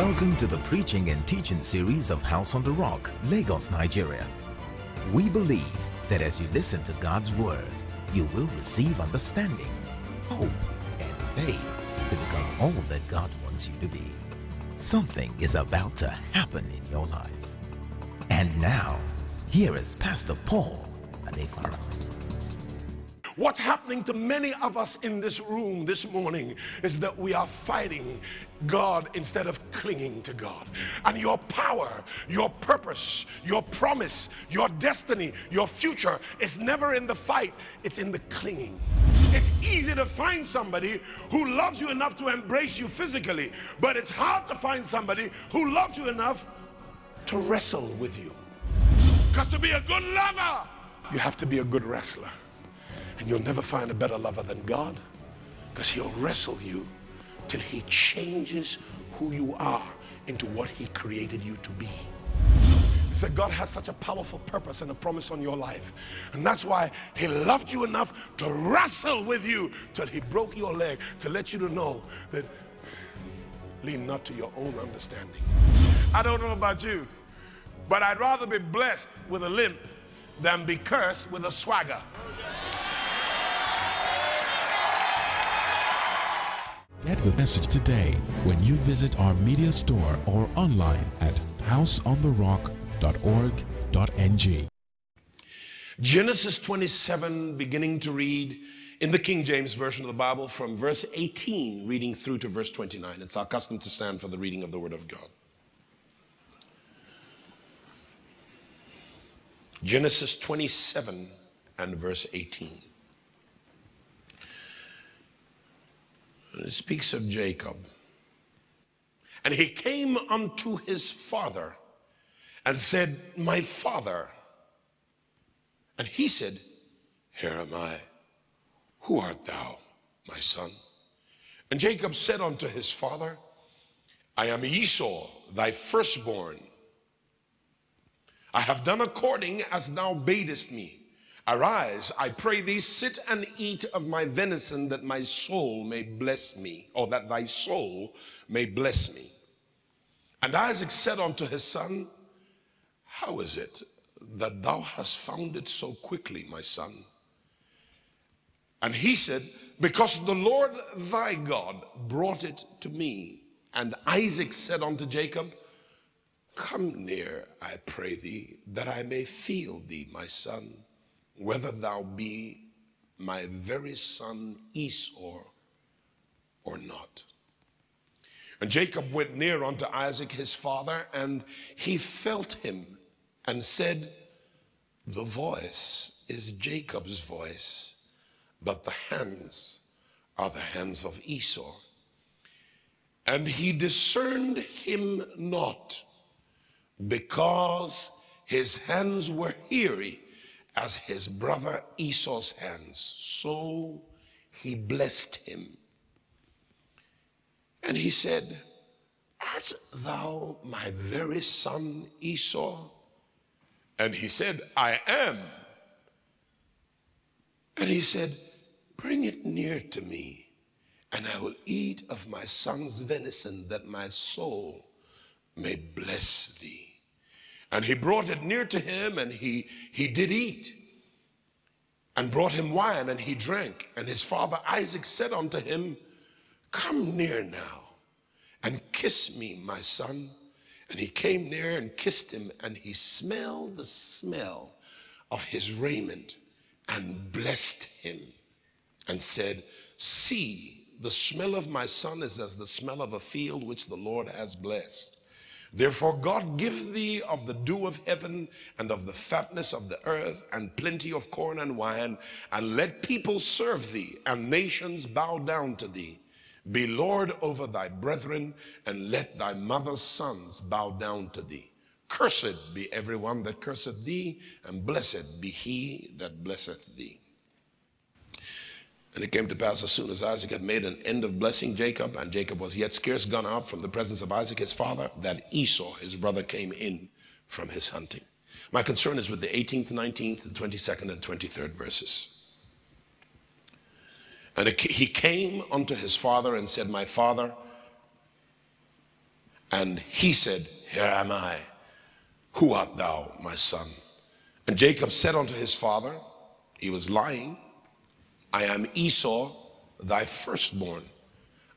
Welcome to the preaching and teaching series of House on the Rock, Lagos, Nigeria. We believe that as you listen to God's Word, you will receive understanding, hope, and faith to become all that God wants you to be. Something is about to happen in your life. And now, here is Pastor Paul Adefarasin. What's happening to many of us in this room this morning is that we are fighting God instead of clinging to God. And your power, your purpose, your promise, your destiny, your future is never in the fight, it's in the clinging. It's easy to find somebody who loves you enough to embrace you physically, but it's hard to find somebody who loves you enough to wrestle with you. Because to be a good lover, you have to be a good wrestler. And you'll never find a better lover than God because he'll wrestle you till he changes who you are into what he created you to be. So God has such a powerful purpose and a promise on your life. And that's why he loved you enough to wrestle with you till he broke your leg to let you to know that lean not to your own understanding. I don't know about you, but I'd rather be blessed with a limp than be cursed with a swagger. Get the message today when you visit our media store or online at houseontherock.org.ng. Genesis 27, beginning to read in the King James Version of the Bible from verse 18, reading through to verse 29. It's our custom to stand for the reading of the Word of God. Genesis 27 and verse 18. Speaks of Jacob. And he came unto his father and said, My father. And he said, Here am I. Who art thou, my son? And Jacob said unto his father, I am Esau, thy firstborn. I have done according as thou badest me. Arise, I pray thee, sit and eat of my venison that my soul may bless me, or that thy soul may bless me. And Isaac said unto his son, How is it that thou hast found it so quickly, my son? And he said, Because the Lord thy God brought it to me. And Isaac said unto Jacob, Come near, I pray thee, that I may feel thee, my son whether thou be my very son Esau or not. And Jacob went near unto Isaac his father, and he felt him and said, The voice is Jacob's voice, but the hands are the hands of Esau. And he discerned him not, because his hands were hairy as his brother Esau's hands. So he blessed him. And he said, Art thou my very son Esau? And he said, I am. And he said, Bring it near to me, and I will eat of my son's venison, that my soul may bless thee. And he brought it near to him, and he, he did eat, and brought him wine, and he drank. And his father Isaac said unto him, Come near now, and kiss me, my son. And he came near and kissed him, and he smelled the smell of his raiment, and blessed him, and said, See, the smell of my son is as the smell of a field which the Lord has blessed. Therefore, God give thee of the dew of heaven and of the fatness of the earth and plenty of corn and wine, and let people serve thee and nations bow down to thee. Be Lord over thy brethren, and let thy mother's sons bow down to thee. Cursed be everyone that curseth thee, and blessed be he that blesseth thee. And it came to pass as soon as Isaac had made an end of blessing Jacob, and Jacob was yet scarce gone out from the presence of Isaac his father, that Esau his brother came in from his hunting. My concern is with the 18th, 19th, 22nd, and 23rd verses. And he came unto his father and said, My father, And he said, Here am I. Who art thou, my son? And Jacob said unto his father, He was lying, I am Esau, thy firstborn.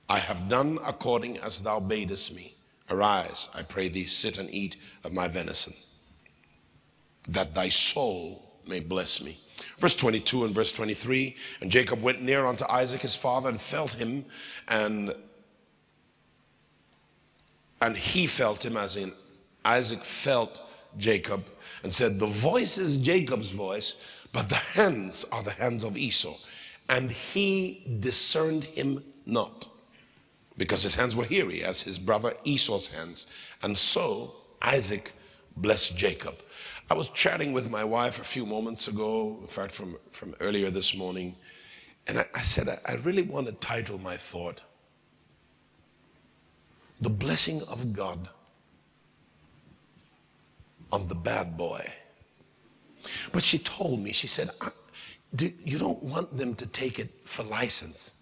I have done according as thou badest me. Arise, I pray thee, sit and eat of my venison, that thy soul may bless me. Verse 22 and verse 23 And Jacob went near unto Isaac his father and felt him, and and he felt him, as in Isaac felt Jacob, and said, The voice is Jacob's voice, but the hands are the hands of Esau. And he discerned him not, because his hands were hairy as his brother Esau's hands. And so Isaac blessed Jacob. I was chatting with my wife a few moments ago, in fact, from, from earlier this morning, and I, I said, I, I really want to title my thought the blessing of God on the bad boy. But she told me, she said, You don't want them to take it for license.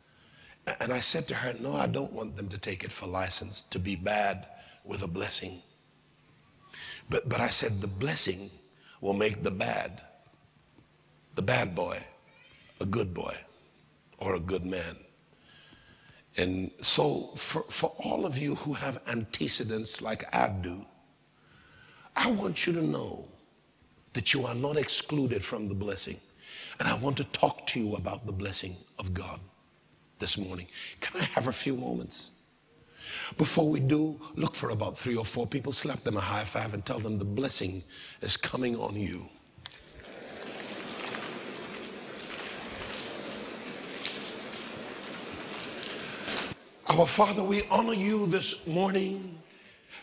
And I said to her, No, I don't want them to take it for license to be bad with a blessing. But, but I said, The blessing will make the bad, the bad boy, a good boy or a good man. And so, for, for all of you who have antecedents like I do, I want you to know that you are not excluded from the blessing. And I want to talk to you about the blessing of God this morning. Can I have a few moments? Before we do, look for about three or four people, slap them a high five, and tell them the blessing is coming on you. Our Father, we honor you this morning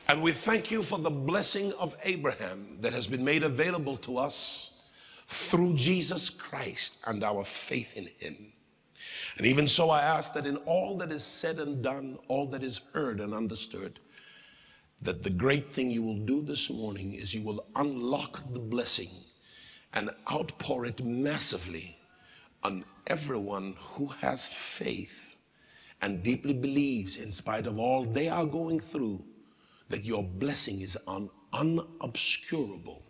and we thank you for the blessing of Abraham that has been made available to us through Jesus Christ and our faith in him. And even so, I ask that in all that is said and done, all that is heard and understood, that the great thing you will do this morning is you will unlock the blessing and outpour it massively on everyone who has faith and deeply believes, in spite of all they are going through, that your blessing is un- unobscurable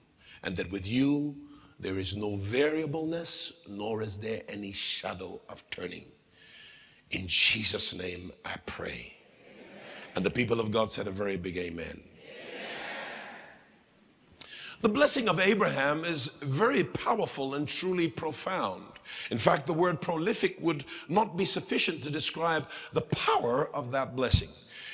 and that with you there is no variableness, nor is there any shadow of turning. In Jesus' name I pray. And the people of God said a very big amen. The blessing of Abraham is very powerful and truly profound. In fact, the word prolific would not be sufficient to describe the power of that blessing.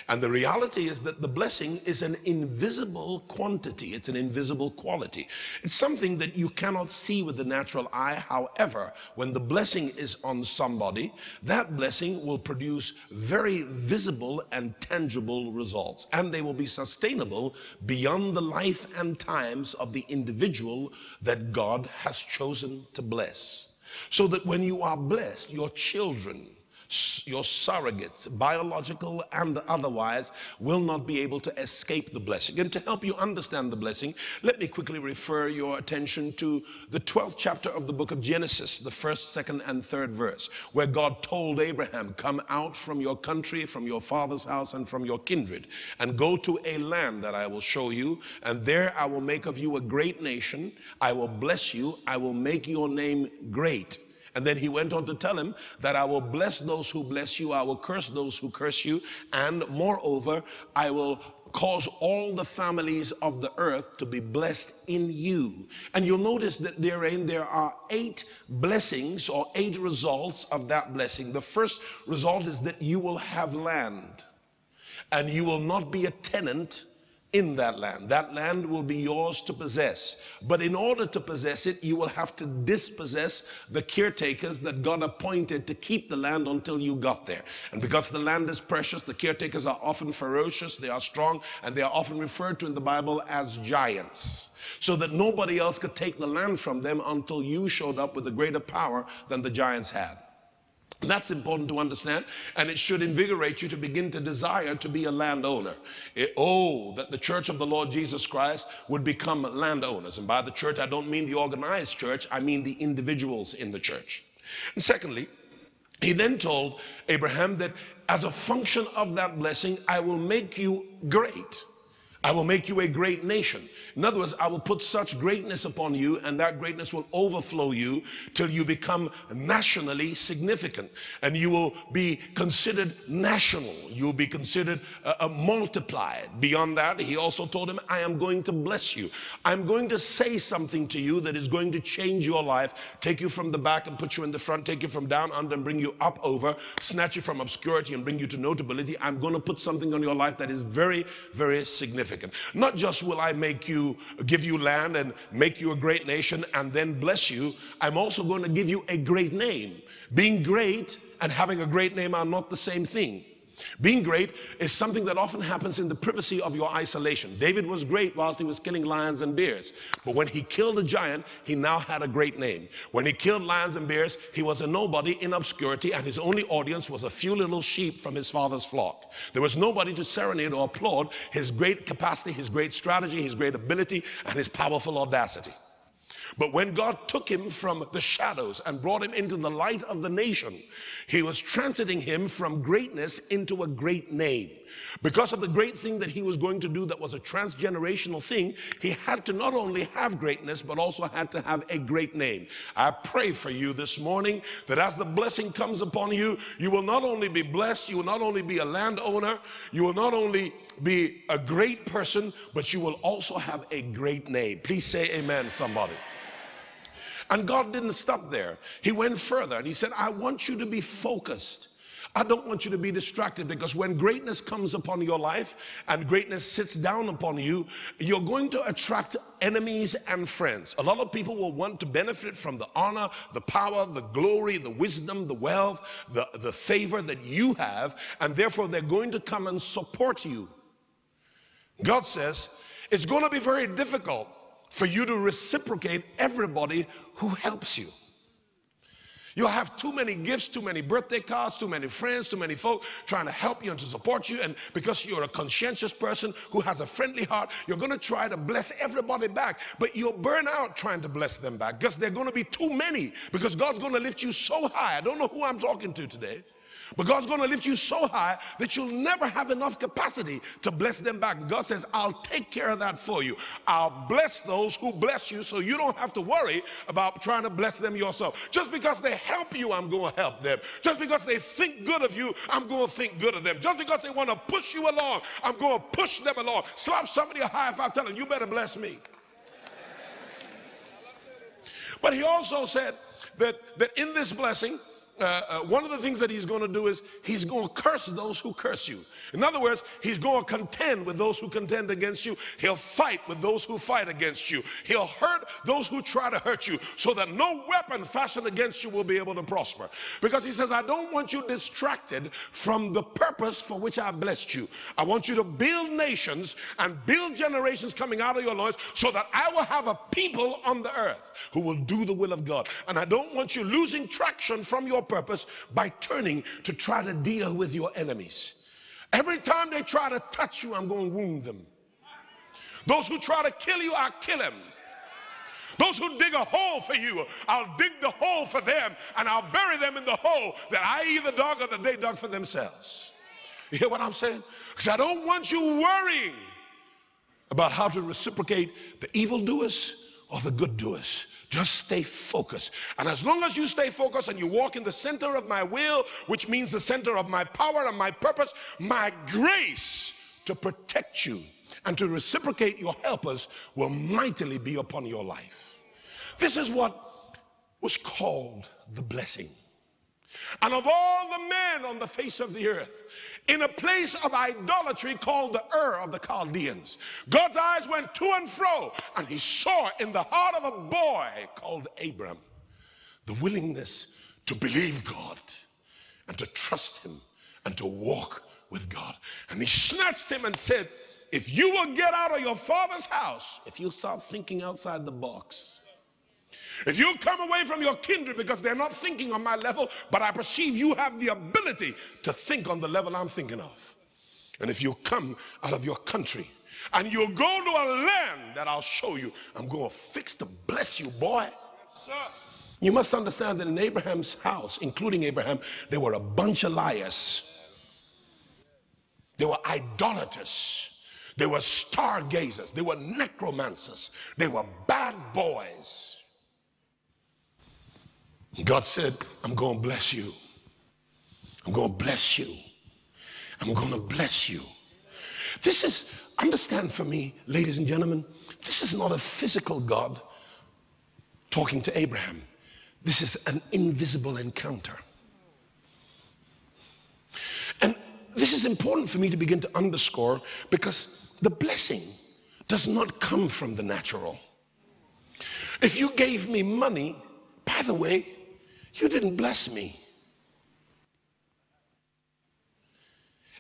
And the reality is that the blessing is an invisible quantity, it's an invisible quality. It's something that you cannot see with the natural eye. However, when the blessing is on somebody, that blessing will produce very visible and tangible results. And they will be sustainable beyond the life and times of the individual that God has chosen to bless. So that when you are blessed, your children, your surrogates, biological and otherwise, will not be able to escape the blessing. And to help you understand the blessing, let me quickly refer your attention to the 12th chapter of the book of Genesis, the first, second, and third verse, where God told Abraham, Come out from your country, from your father's house, and from your kindred, and go to a land that I will show you, and there I will make of you a great nation. I will bless you, I will make your name great and then he went on to tell him that I will bless those who bless you, I will curse those who curse you, and moreover, I will cause all the families of the earth to be blessed in you. And you'll notice that therein there are eight blessings or eight results of that blessing. The first result is that you will have land and you will not be a tenant in that land. That land will be yours to possess. But in order to possess it, you will have to dispossess the caretakers that God appointed to keep the land until you got there. And because the land is precious, the caretakers are often ferocious, they are strong, and they are often referred to in the Bible as giants. So that nobody else could take the land from them until you showed up with a greater power than the giants had. That's important to understand, and it should invigorate you to begin to desire to be a landowner. It, oh, that the church of the Lord Jesus Christ would become landowners. And by the church, I don't mean the organized church, I mean the individuals in the church. And secondly, He then told Abraham that as a function of that blessing, I will make you great. I will make you a great nation. In other words, I will put such greatness upon you, and that greatness will overflow you till you become nationally significant. And you will be considered national. You'll be considered uh, uh, multiplied. Beyond that, he also told him, I am going to bless you. I'm going to say something to you that is going to change your life, take you from the back and put you in the front, take you from down under and bring you up over, snatch you from obscurity and bring you to notability. I'm going to put something on your life that is very, very significant significant. Not just will I make you, give you land and make you a great nation and then bless you, I'm also going to give you a great name. Being great and having a great name are not the same thing. Being great is something that often happens in the privacy of your isolation. David was great whilst he was killing lions and bears. But when he killed a giant, he now had a great name. When he killed lions and bears, he was a nobody in obscurity, and his only audience was a few little sheep from his father's flock. There was nobody to serenade or applaud his great capacity, his great strategy, his great ability, and his powerful audacity. But when God took him from the shadows and brought him into the light of the nation, he was transiting him from greatness into a great name. Because of the great thing that he was going to do that was a transgenerational thing, he had to not only have greatness, but also had to have a great name. I pray for you this morning that as the blessing comes upon you, you will not only be blessed, you will not only be a landowner, you will not only be a great person, but you will also have a great name. Please say amen, somebody. And God didn't stop there. He went further and he said, I want you to be focused. I don't want you to be distracted because when greatness comes upon your life and greatness sits down upon you, you're going to attract enemies and friends. A lot of people will want to benefit from the honor, the power, the glory, the wisdom, the wealth, the, the favor that you have, and therefore they're going to come and support you. God says it's going to be very difficult for you to reciprocate everybody who helps you. You'll have too many gifts, too many birthday cards, too many friends, too many folk trying to help you and to support you. And because you're a conscientious person who has a friendly heart, you're going to try to bless everybody back. But you'll burn out trying to bless them back because they're going to be too many. Because God's going to lift you so high. I don't know who I'm talking to today. But God's going to lift you so high that you'll never have enough capacity to bless them back. God says, I'll take care of that for you. I'll bless those who bless you so you don't have to worry about trying to bless them yourself. Just because they help you, I'm going to help them. Just because they think good of you, I'm going to think good of them. Just because they want to push you along, I'm going to push them along. Slap somebody a high five, tell them, you better bless me. But he also said that, that in this blessing, uh, uh, one of the things that he's going to do is he's going to curse those who curse you. In other words, he's going to contend with those who contend against you. He'll fight with those who fight against you. He'll hurt those who try to hurt you so that no weapon fashioned against you will be able to prosper. Because he says, I don't want you distracted from the purpose for which I blessed you. I want you to build nations and build generations coming out of your loins so that I will have a people on the earth who will do the will of God. And I don't want you losing traction from your purpose by turning to try to deal with your enemies. Every time they try to touch you, I'm going to wound them. Those who try to kill you, I'll kill them. Those who dig a hole for you, I'll dig the hole for them and I'll bury them in the hole that I either dug or that they dug for themselves. You hear what I'm saying? Because I don't want you worrying about how to reciprocate the evildoers or the good doers. Just stay focused. And as long as you stay focused and you walk in the center of my will, which means the center of my power and my purpose, my grace to protect you and to reciprocate your helpers will mightily be upon your life. This is what was called the blessing. And of all the men on the face of the earth, in a place of idolatry called the Ur of the Chaldeans, God's eyes went to and fro, and he saw in the heart of a boy called Abram the willingness to believe God and to trust him and to walk with God. And he snatched him and said, If you will get out of your father's house, if you start thinking outside the box, if you come away from your kindred because they're not thinking on my level, but I perceive you have the ability to think on the level I'm thinking of. And if you come out of your country and you go to a land that I'll show you, I'm going to fix to bless you, boy. Yes, You must understand that in Abraham's house, including Abraham, there were a bunch of liars. They were idolaters. They were stargazers. They were necromancers. They were bad boys. God said, I'm going to bless you. I'm going to bless you. I'm going to bless you. This is, understand for me, ladies and gentlemen, this is not a physical God talking to Abraham. This is an invisible encounter. And this is important for me to begin to underscore because the blessing does not come from the natural. If you gave me money, by the way, you didn't bless me.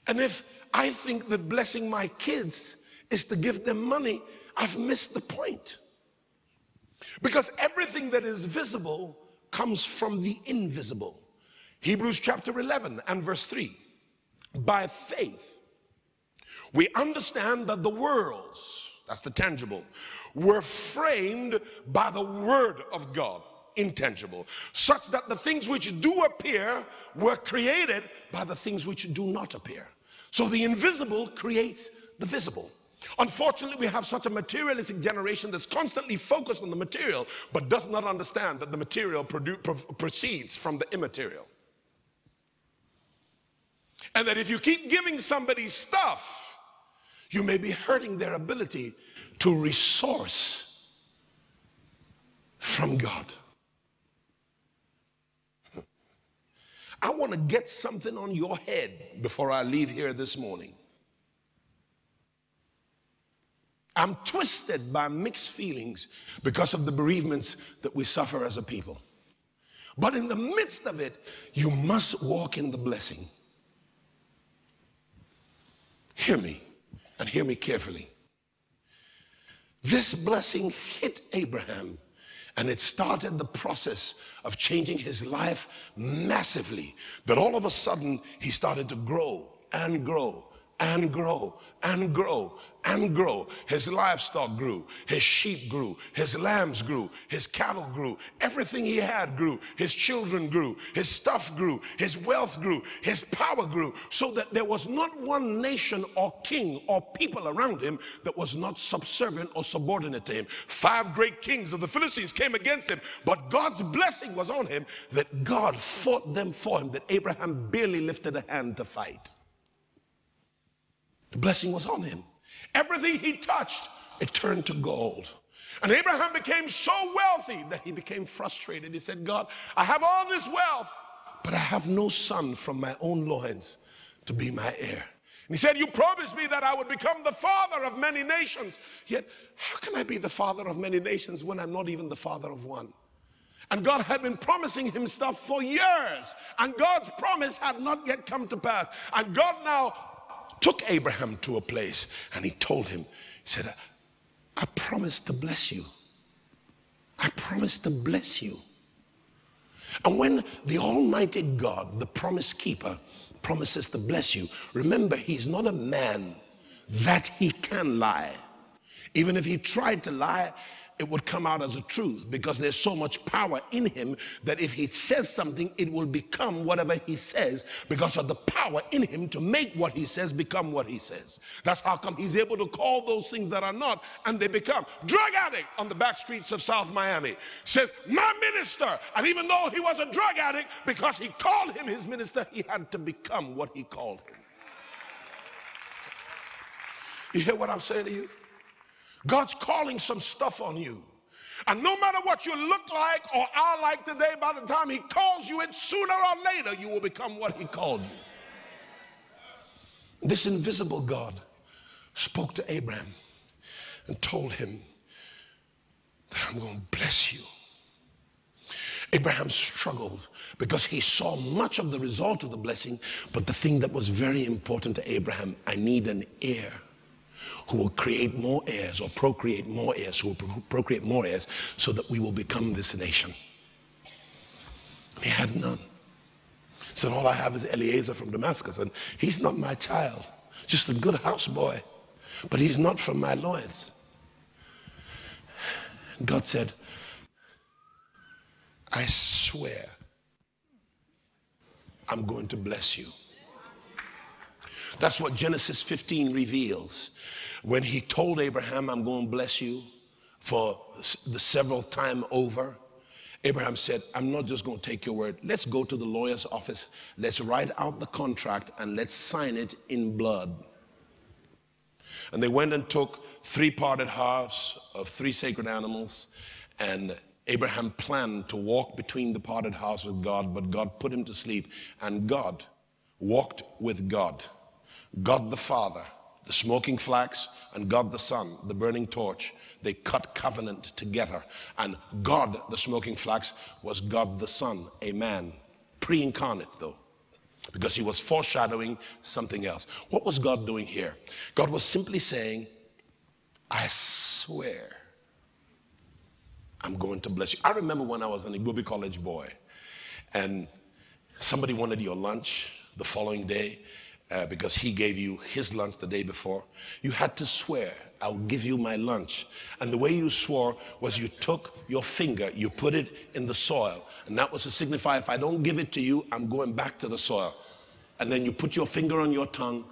And if I think that blessing my kids is to give them money, I've missed the point. Because everything that is visible comes from the invisible. Hebrews chapter 11 and verse 3. By faith, we understand that the worlds, that's the tangible, were framed by the word of God, intangible, such that the things which do appear were created by the things which do not appear. So the invisible creates the visible. Unfortunately, we have such a materialistic generation that's constantly focused on the material, but does not understand that the material proceeds from the immaterial. And that if you keep giving somebody stuff, you may be hurting their ability to resource from God. I want to get something on your head before I leave here this morning. I'm twisted by mixed feelings because of the bereavements that we suffer as a people. But in the midst of it, you must walk in the blessing. Hear me and hear me carefully. This blessing hit Abraham and it started the process of changing his life massively. That all of a sudden he started to grow and grow and grow and grow and grow. His livestock grew, his sheep grew, his lambs grew, his cattle grew, everything he had grew. His children grew, his stuff grew, his wealth grew, his power grew, so that there was not one nation or king or people around him that was not subservient or subordinate to him. Five great kings of the Philistines came against him, but God's blessing was on him that God fought them for him, that Abraham barely lifted a hand to fight. The blessing was on him. Everything he touched, it turned to gold. And Abraham became so wealthy that he became frustrated. He said, God, I have all this wealth, but I have no son from my own loins to be my heir. And he said, You promised me that I would become the father of many nations. Yet, how can I be the father of many nations when I'm not even the father of one? And God had been promising him stuff for years, and God's promise had not yet come to pass. And God now took Abraham to a place and he told him, he said, I promise to bless you. I promise to bless you. And when the Almighty God, the promise keeper, promises to bless you, remember, he's not a man that he can lie. Even if he tried to lie, it would come out as a truth because there's so much power in him that if he says something, it will become whatever he says because of the power in him to make what he says become what he says. That's how come he's able to call those things that are not and they become. Drug addict on the back streets of South Miami says, My minister. And even though he was a drug addict, because he called him his minister, he had to become what he called him. You hear what I'm saying to you? God's calling some stuff on you. And no matter what you look like or are like today, by the time He calls you it, sooner or later, you will become what He called you. This invisible God spoke to Abraham and told him that I'm going to bless you. Abraham struggled because he saw much of the result of the blessing, but the thing that was very important to Abraham I need an heir who will create more heirs or procreate more heirs, who will pro procreate more heirs so that we will become this nation. He had none. Said, All I have is Eliezer from Damascus, and he's not my child, just a good houseboy, but he's not from my loins. God said, I swear, I'm going to bless you. That's what Genesis 15 reveals. When he told Abraham, I'm going to bless you for the several time over, Abraham said, I'm not just going to take your word. Let's go to the lawyer's office. Let's write out the contract and let's sign it in blood. And they went and took three parted halves of three sacred animals. And Abraham planned to walk between the parted halves with God, but God put him to sleep. And God walked with God. God the Father, the smoking flax, and God the Son, the burning torch. They cut covenant together. And God, the smoking flax, was God the Son, a man, pre incarnate though because he was foreshadowing something else. What was God doing here? God was simply saying, I swear I'm going to bless you. I remember when I was an Igbobi college boy and somebody wanted your lunch the following day uh, because he gave you his lunch the day before. You had to swear, I'll give you my lunch. And the way you swore was you took your finger, you put it in the soil, and that was to signify if I don't give it to you, I'm going back to the soil. And then you put your finger on your tongue,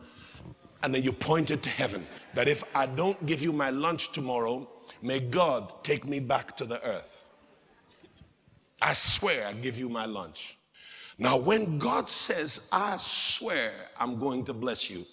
and then you point it to heaven that if I don't give you my lunch tomorrow, may God take me back to the earth. I swear I give you my lunch. Now, when God says, I swear I'm going to bless you,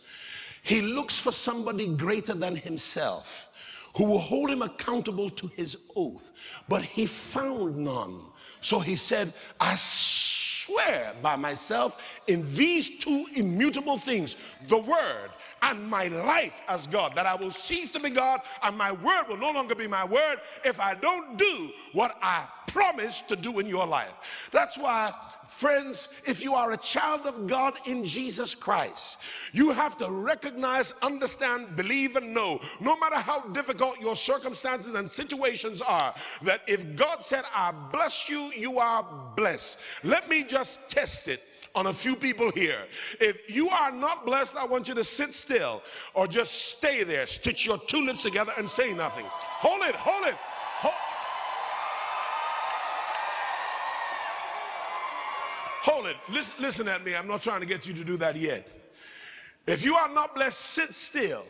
he looks for somebody greater than himself who will hold him accountable to his oath. But he found none. So he said, I swear by myself in these two immutable things the word and my life as God, that I will cease to be God and my word will no longer be my word if I don't do what I promised to do in your life. That's why Friends, if you are a child of God in Jesus Christ, you have to recognize, understand, believe, and know, no matter how difficult your circumstances and situations are, that if God said, I bless you, you are blessed. Let me just test it on a few people here. If you are not blessed, I want you to sit still or just stay there, stitch your two lips together and say nothing. Hold it, hold it. Hold Hold it. Listen, listen at me. I'm not trying to get you to do that yet. If you are not blessed, sit still.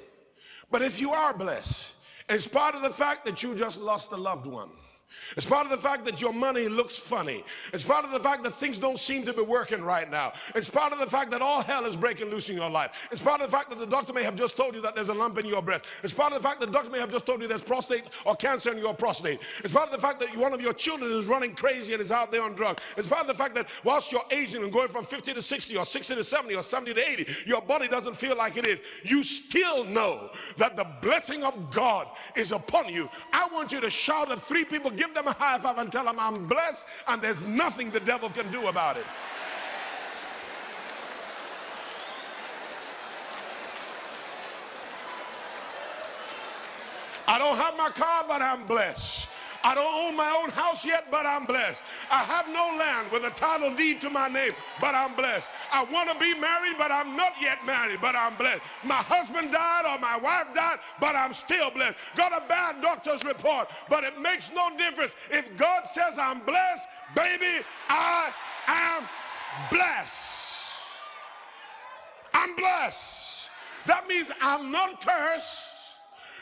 But if you are blessed, it's part of the fact that you just lost a loved one. It's part of the fact that your money looks funny. It's part of the fact that things don't seem to be working right now. It's part of the fact that all hell is breaking loose in your life. It's part of the fact that the doctor may have just told you that there's a lump in your breast. It's part of the fact that the doctor may have just told you there's prostate or cancer in your prostate. It's part of the fact that one of your children is running crazy and is out there on drugs. It's part of the fact that whilst you're aging and going from 50 to 60 or 60 to 70 or 70 to 80, your body doesn't feel like it is. You still know that the blessing of God is upon you. I want you to shout at three people, give them a high five and tell them I'm blessed and there's nothing the devil can do about it. I don't have my car, but I'm blessed. I don't own my own house yet, but I'm blessed. I have no land with a title deed to my name, but I'm blessed. I want to be married, but I'm not yet married, but I'm blessed. My husband died or my wife died, but I'm still blessed. Got a bad doctor's report, but it makes no difference. If God says I'm blessed, baby, I am blessed. I'm blessed. That means I'm not cursed.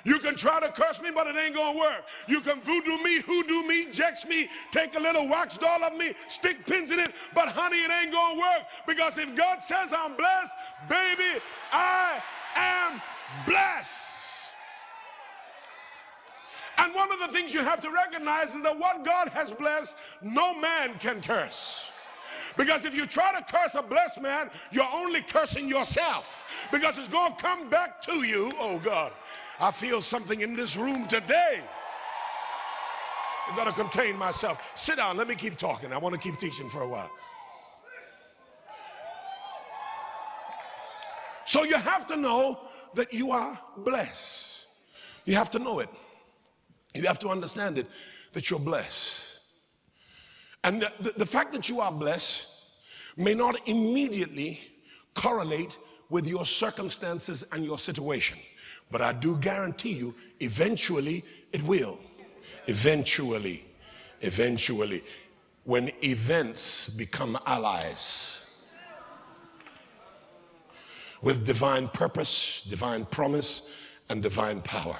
You can try to curse me, but it ain't gonna work. You can voodoo me, hoodoo me, jex me, take a little wax doll of me, stick pins in it, but honey, it ain't gonna work because if God says I'm blessed, baby, I am blessed. And one of the things you have to recognize is that what God has blessed, no man can curse. Because if you try to curse a blessed man, you're only cursing yourself. Because it's going to come back to you, oh God. I feel something in this room today. Got to contain myself. Sit down. Let me keep talking. I want to keep teaching for a while. So you have to know that you are blessed. You have to know it. You have to understand it that you're blessed. And the, the fact that you are blessed may not immediately correlate with your circumstances and your situation. But I do guarantee you, eventually it will. Eventually. Eventually. when events become allies with divine purpose, divine promise, and divine power.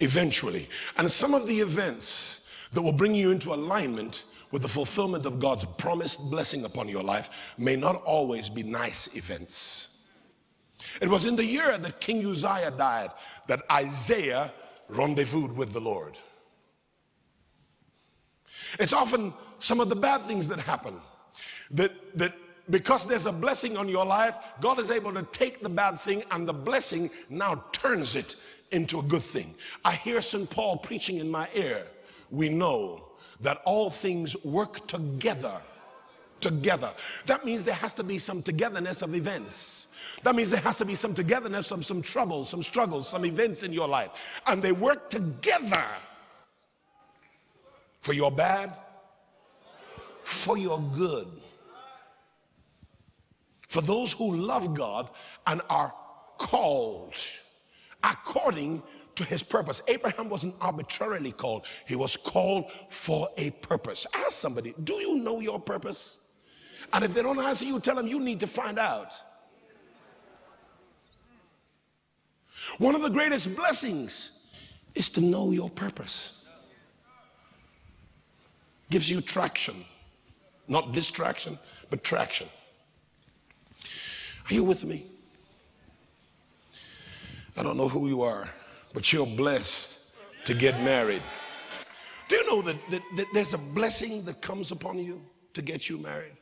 Eventually. And some of the events that will bring you into alignment with the fulfillment of God's promised blessing upon your life may not always be nice events. It was in the year that King Uzziah died that Isaiah rendezvoused with the Lord. It's often some of the bad things that happen that, that because there's a blessing on your life, God is able to take the bad thing and the blessing now turns it into a good thing. I hear St. Paul preaching in my ear. We know that all things work together. Together. That means there has to be some togetherness of events. That means there has to be some togetherness of some troubles, some struggles, some events in your life. And they work together for your bad, for your good. For those who love God and are called according to his purpose. Abraham wasn't arbitrarily called, he was called for a purpose. Ask somebody, do you know your purpose? And if they don't answer you, tell them you need to find out. One of the greatest blessings is to know your purpose. Gives you traction, not distraction, but traction. Are you with me? I don't know who you are, but you're blessed to get married. Do you know that, that, that, there's a blessing that comes upon you to get you married?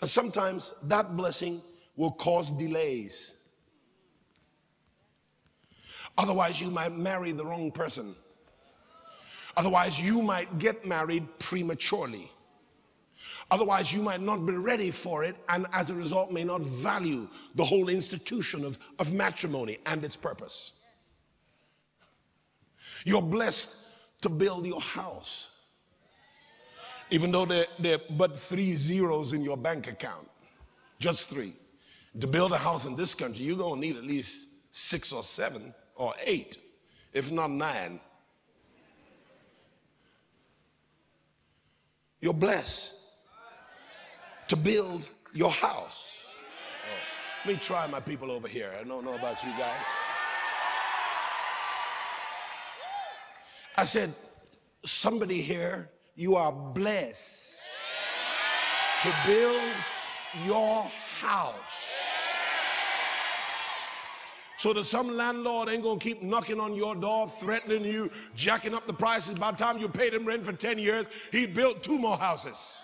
And sometimes that blessing will cause delays. Otherwise, you might marry the wrong person. Otherwise, you might get married prematurely. Otherwise, you might not be ready for it, and as a result, may not value the whole institution of, of matrimony and its purpose. You're blessed to build your house, even though there, there are but three zeros in your bank account, just three. To build a house in this country, you're going to need at least six or seven or eight, if not nine. You're blessed to build your house. Oh, let me try my people over here. I don't know about you guys. I said, somebody here, you are blessed to build your house. So that some landlord ain't gonna keep knocking on your door, threatening you, jacking up the prices. By the time you paid him rent for 10 years, he built two more houses.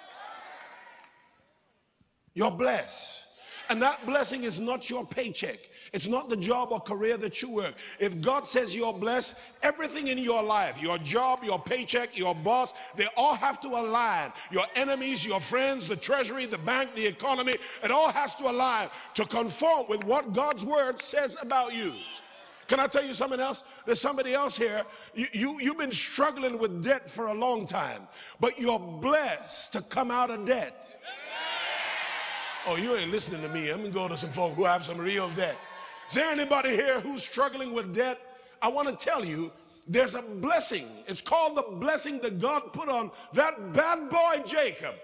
You're blessed. And that blessing is not your paycheck. It's not the job or career that you work. If God says you're blessed, everything in your life, your job, your paycheck, your boss, they all have to align. Your enemies, your friends, the treasury, the bank, the economy, it all has to align to conform with what God's word says about you. Can I tell you something else? There's somebody else here. You, you, you've been struggling with debt for a long time, but you're blessed to come out of debt. Oh, you ain't listening to me. I'm gonna go to some folk who have some real debt. Is there anybody here who's struggling with debt? I want to tell you there's a blessing. It's called the blessing that God put on that bad boy Jacob.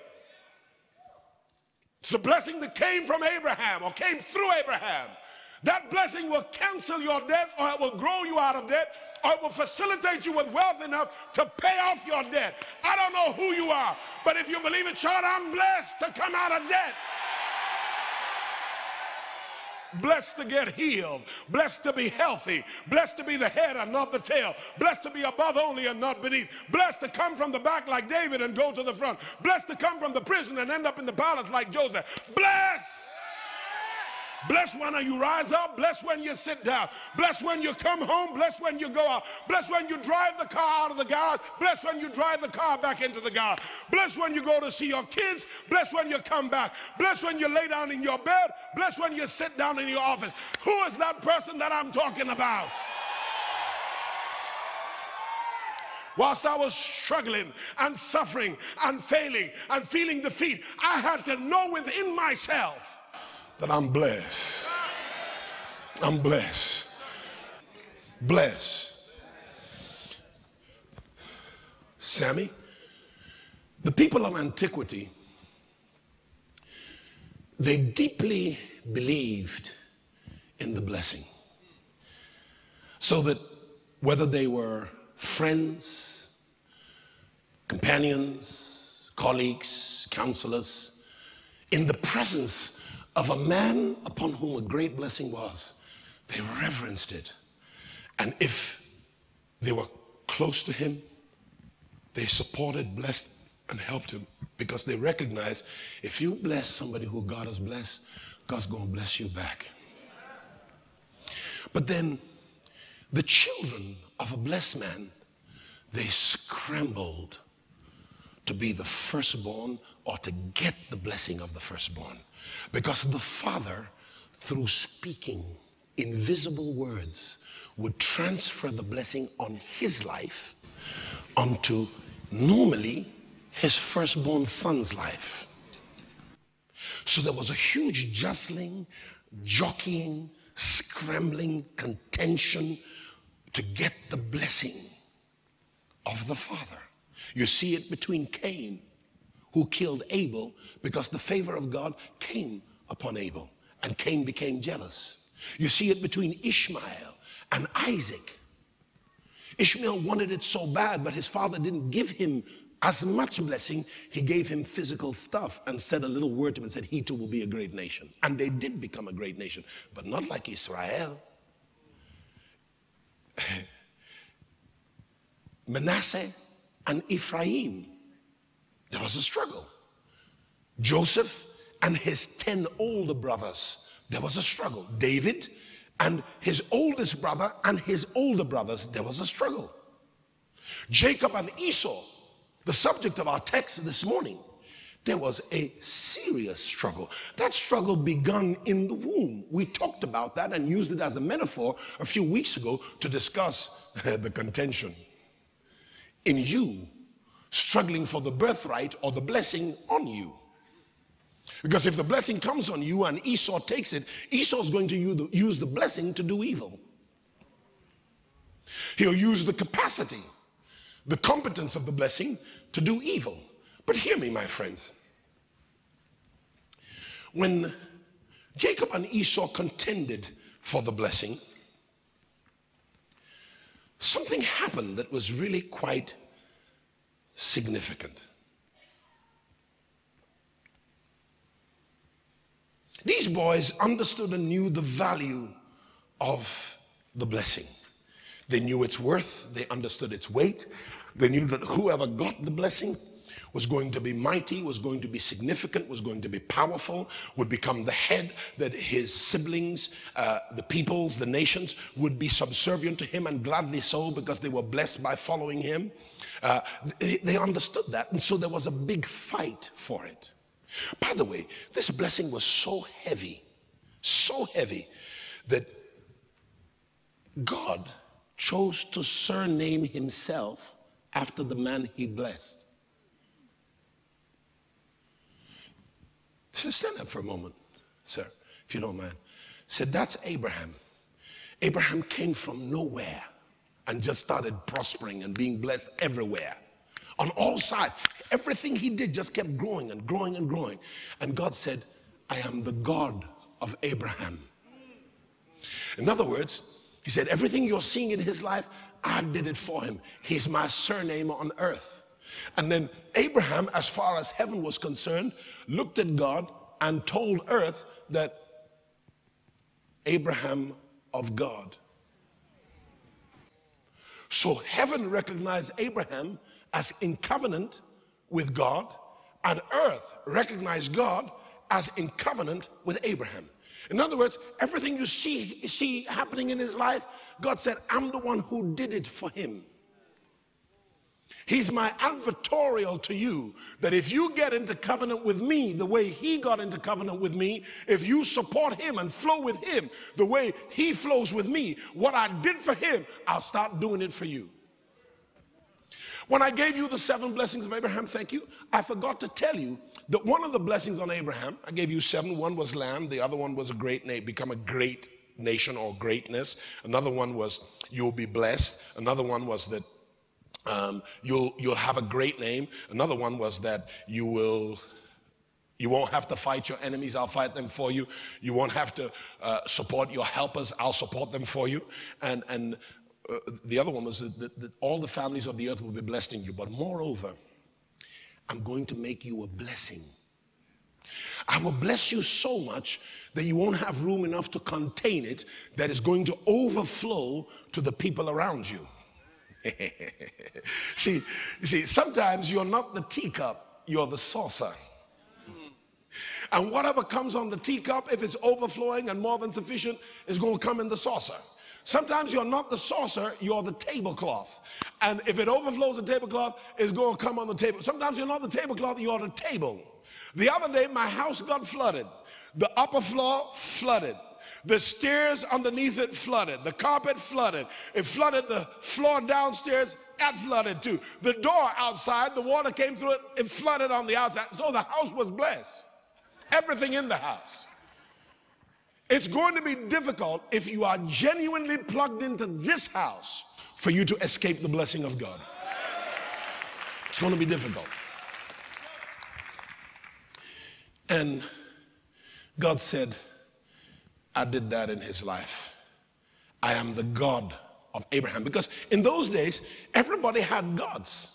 It's the blessing that came from Abraham or came through Abraham. That blessing will cancel your debt or it will grow you out of debt or it will facilitate you with wealth enough to pay off your debt. I don't know who you are, but if you believe it, child, I'm blessed to come out of debt blessed to get healed, blessed to be healthy, blessed to be the head and not the tail, blessed to be above only and not beneath, blessed to come from the back like David and go to the front, blessed to come from the prison and end up in the palace like Joseph. Blessed Bless when you rise up. Bless when you sit down. Bless when you come home. Bless when you go out. Bless when you drive the car out of the garage. Bless when you drive the car back into the garage. Bless when you go to see your kids. Bless when you come back. Bless when you lay down in your bed. Bless when you sit down in your office. Who is that person that I'm talking about? whilst I was struggling and suffering and failing and feeling defeat, I had to know within myself that I'm blessed. I'm blessed. Blessed. Sammy, The people of antiquity, they deeply believed in the blessing. So that whether they were friends, companions, colleagues, counselors, in the presence of a man upon whom a great blessing was, they reverenced it. And if they were close to him, they supported, blessed, and helped him because they recognized if you bless somebody who God has blessed, God's going to bless you back. But then the children of a blessed man, they scrambled to be the firstborn or to get the blessing of the firstborn. Because the father, through speaking invisible words, would transfer the blessing on his life onto normally his firstborn son's life. So there was a huge jostling, jockeying, scrambling, contention to get the blessing of the father. You see it between Cain, who killed Abel, because the favor of God came upon Abel, and Cain became jealous. You see it between Ishmael and Isaac. Ishmael wanted it so bad, but his father didn't give him as much blessing. He gave him physical stuff and said a little word to him and said, He too will be a great nation. And they did become a great nation, but not like Israel. Manasseh and Ephraim, there was a struggle. Joseph and his 10 older brothers, there was a struggle. David and his oldest brother and his older brothers, there was a struggle. Jacob and Esau, the subject of our text this morning, there was a serious struggle. That struggle begun in the womb. We talked about that and used it as a metaphor a few weeks ago to discuss the contention in you struggling for the birthright or the blessing on you. Because if the blessing comes on you and Esau takes it, Esau's going to use the blessing to do evil. He'll use the capacity, the competence of the blessing to do evil. But hear me, my friends. When Jacob and Esau contended for the blessing, something happened that was really quite significant. These boys understood and knew the value of the blessing. They knew its worth, they understood its weight, they knew that whoever got the blessing was going to be mighty, was going to be significant, was going to be powerful, would become the head, that his siblings, uh, the peoples, the nations would be subservient to him and gladly so because they were blessed by following him. Uh, they, they understood that, and so there was a big fight for it. By the way, this blessing was so heavy, so heavy that God chose to surname himself after the man he blessed. So stand up for a moment, sir, if you don't mind. Said, that's Abraham. Abraham came from nowhere and just started prospering and being blessed everywhere on all sides. Everything he did just kept growing and growing and growing. And God said, I am the God of Abraham. In other words, he said, everything you're seeing in his life, I did it for him. He's my surname on earth. And then Abraham, as far as heaven was concerned, looked at God and told earth that Abraham of God. So heaven recognized Abraham as in covenant with God, and earth recognized God as in covenant with Abraham. In other words, everything you see, see happening in his life, God said, I'm the one who did it for him. He's my advertorial to you that if you get into covenant with me the way he got into covenant with me, if you support him and flow with him the way he flows with me, what I did for him, I'll start doing it for you. When I gave you the seven blessings of Abraham, thank you, I forgot to tell you that one of the blessings on Abraham, I gave you seven. One was land, the other one was a great name, become a great nation or greatness. Another one was you'll be blessed. Another one was that um, you'll, you'll have a great name. Another one was that you will you won't have to fight your enemies, I'll fight them for you. You won't have to uh, support your helpers, I'll support them for you. And, and uh, the other one was that, that, that all the families of the earth will be blessed in you. But moreover, I'm going to make you a blessing. I will bless you so much that you won't have room enough to contain it, that is going to overflow to the people around you. see, see, sometimes you're not the teacup, you're the saucer. And whatever comes on the teacup, if it's overflowing and more than sufficient, is going to come in the saucer. Sometimes you're not the saucer, you're the tablecloth. And if it overflows the tablecloth, it's going to come on the table. Sometimes you're not the tablecloth, you're the table. The other day, my house got flooded. The upper floor flooded. The stairs underneath it flooded. The carpet flooded. It flooded the floor downstairs. That flooded too. The door outside, the water came through it. It flooded on the outside. So the house was blessed. Everything in the house. It's going to be difficult if you are genuinely plugged into this house for you to escape the blessing of God. It's going to be difficult. And God said, I did that in his life. I am the God of Abraham. Because in those days, everybody had gods.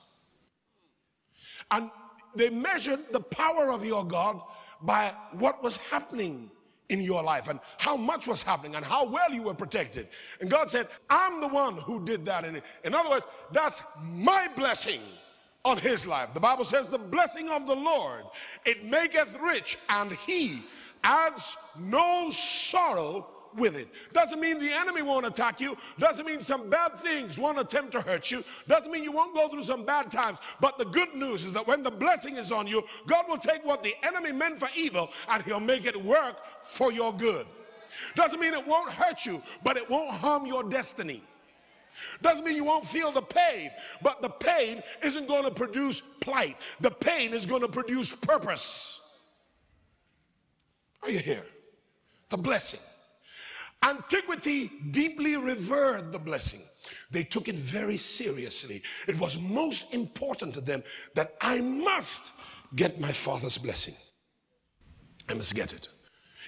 And they measured the power of your God by what was happening in your life and how much was happening and how well you were protected. And God said, I'm the one who did that. In, in other words, that's my blessing on his life. The Bible says, the blessing of the Lord, it maketh rich, and he adds no sorrow with it. Doesn't mean the enemy won't attack you. Doesn't mean some bad things won't attempt to hurt you. Doesn't mean you won't go through some bad times. But the good news is that when the blessing is on you, God will take what the enemy meant for evil and he'll make it work for your good. Doesn't mean it won't hurt you, but it won't harm your destiny. Doesn't mean you won't feel the pain, but the pain isn't going to produce plight. The pain is going to produce purpose. Are you here? The blessing. Antiquity deeply revered the blessing. They took it very seriously. It was most important to them that I must get my father's blessing. I must get it.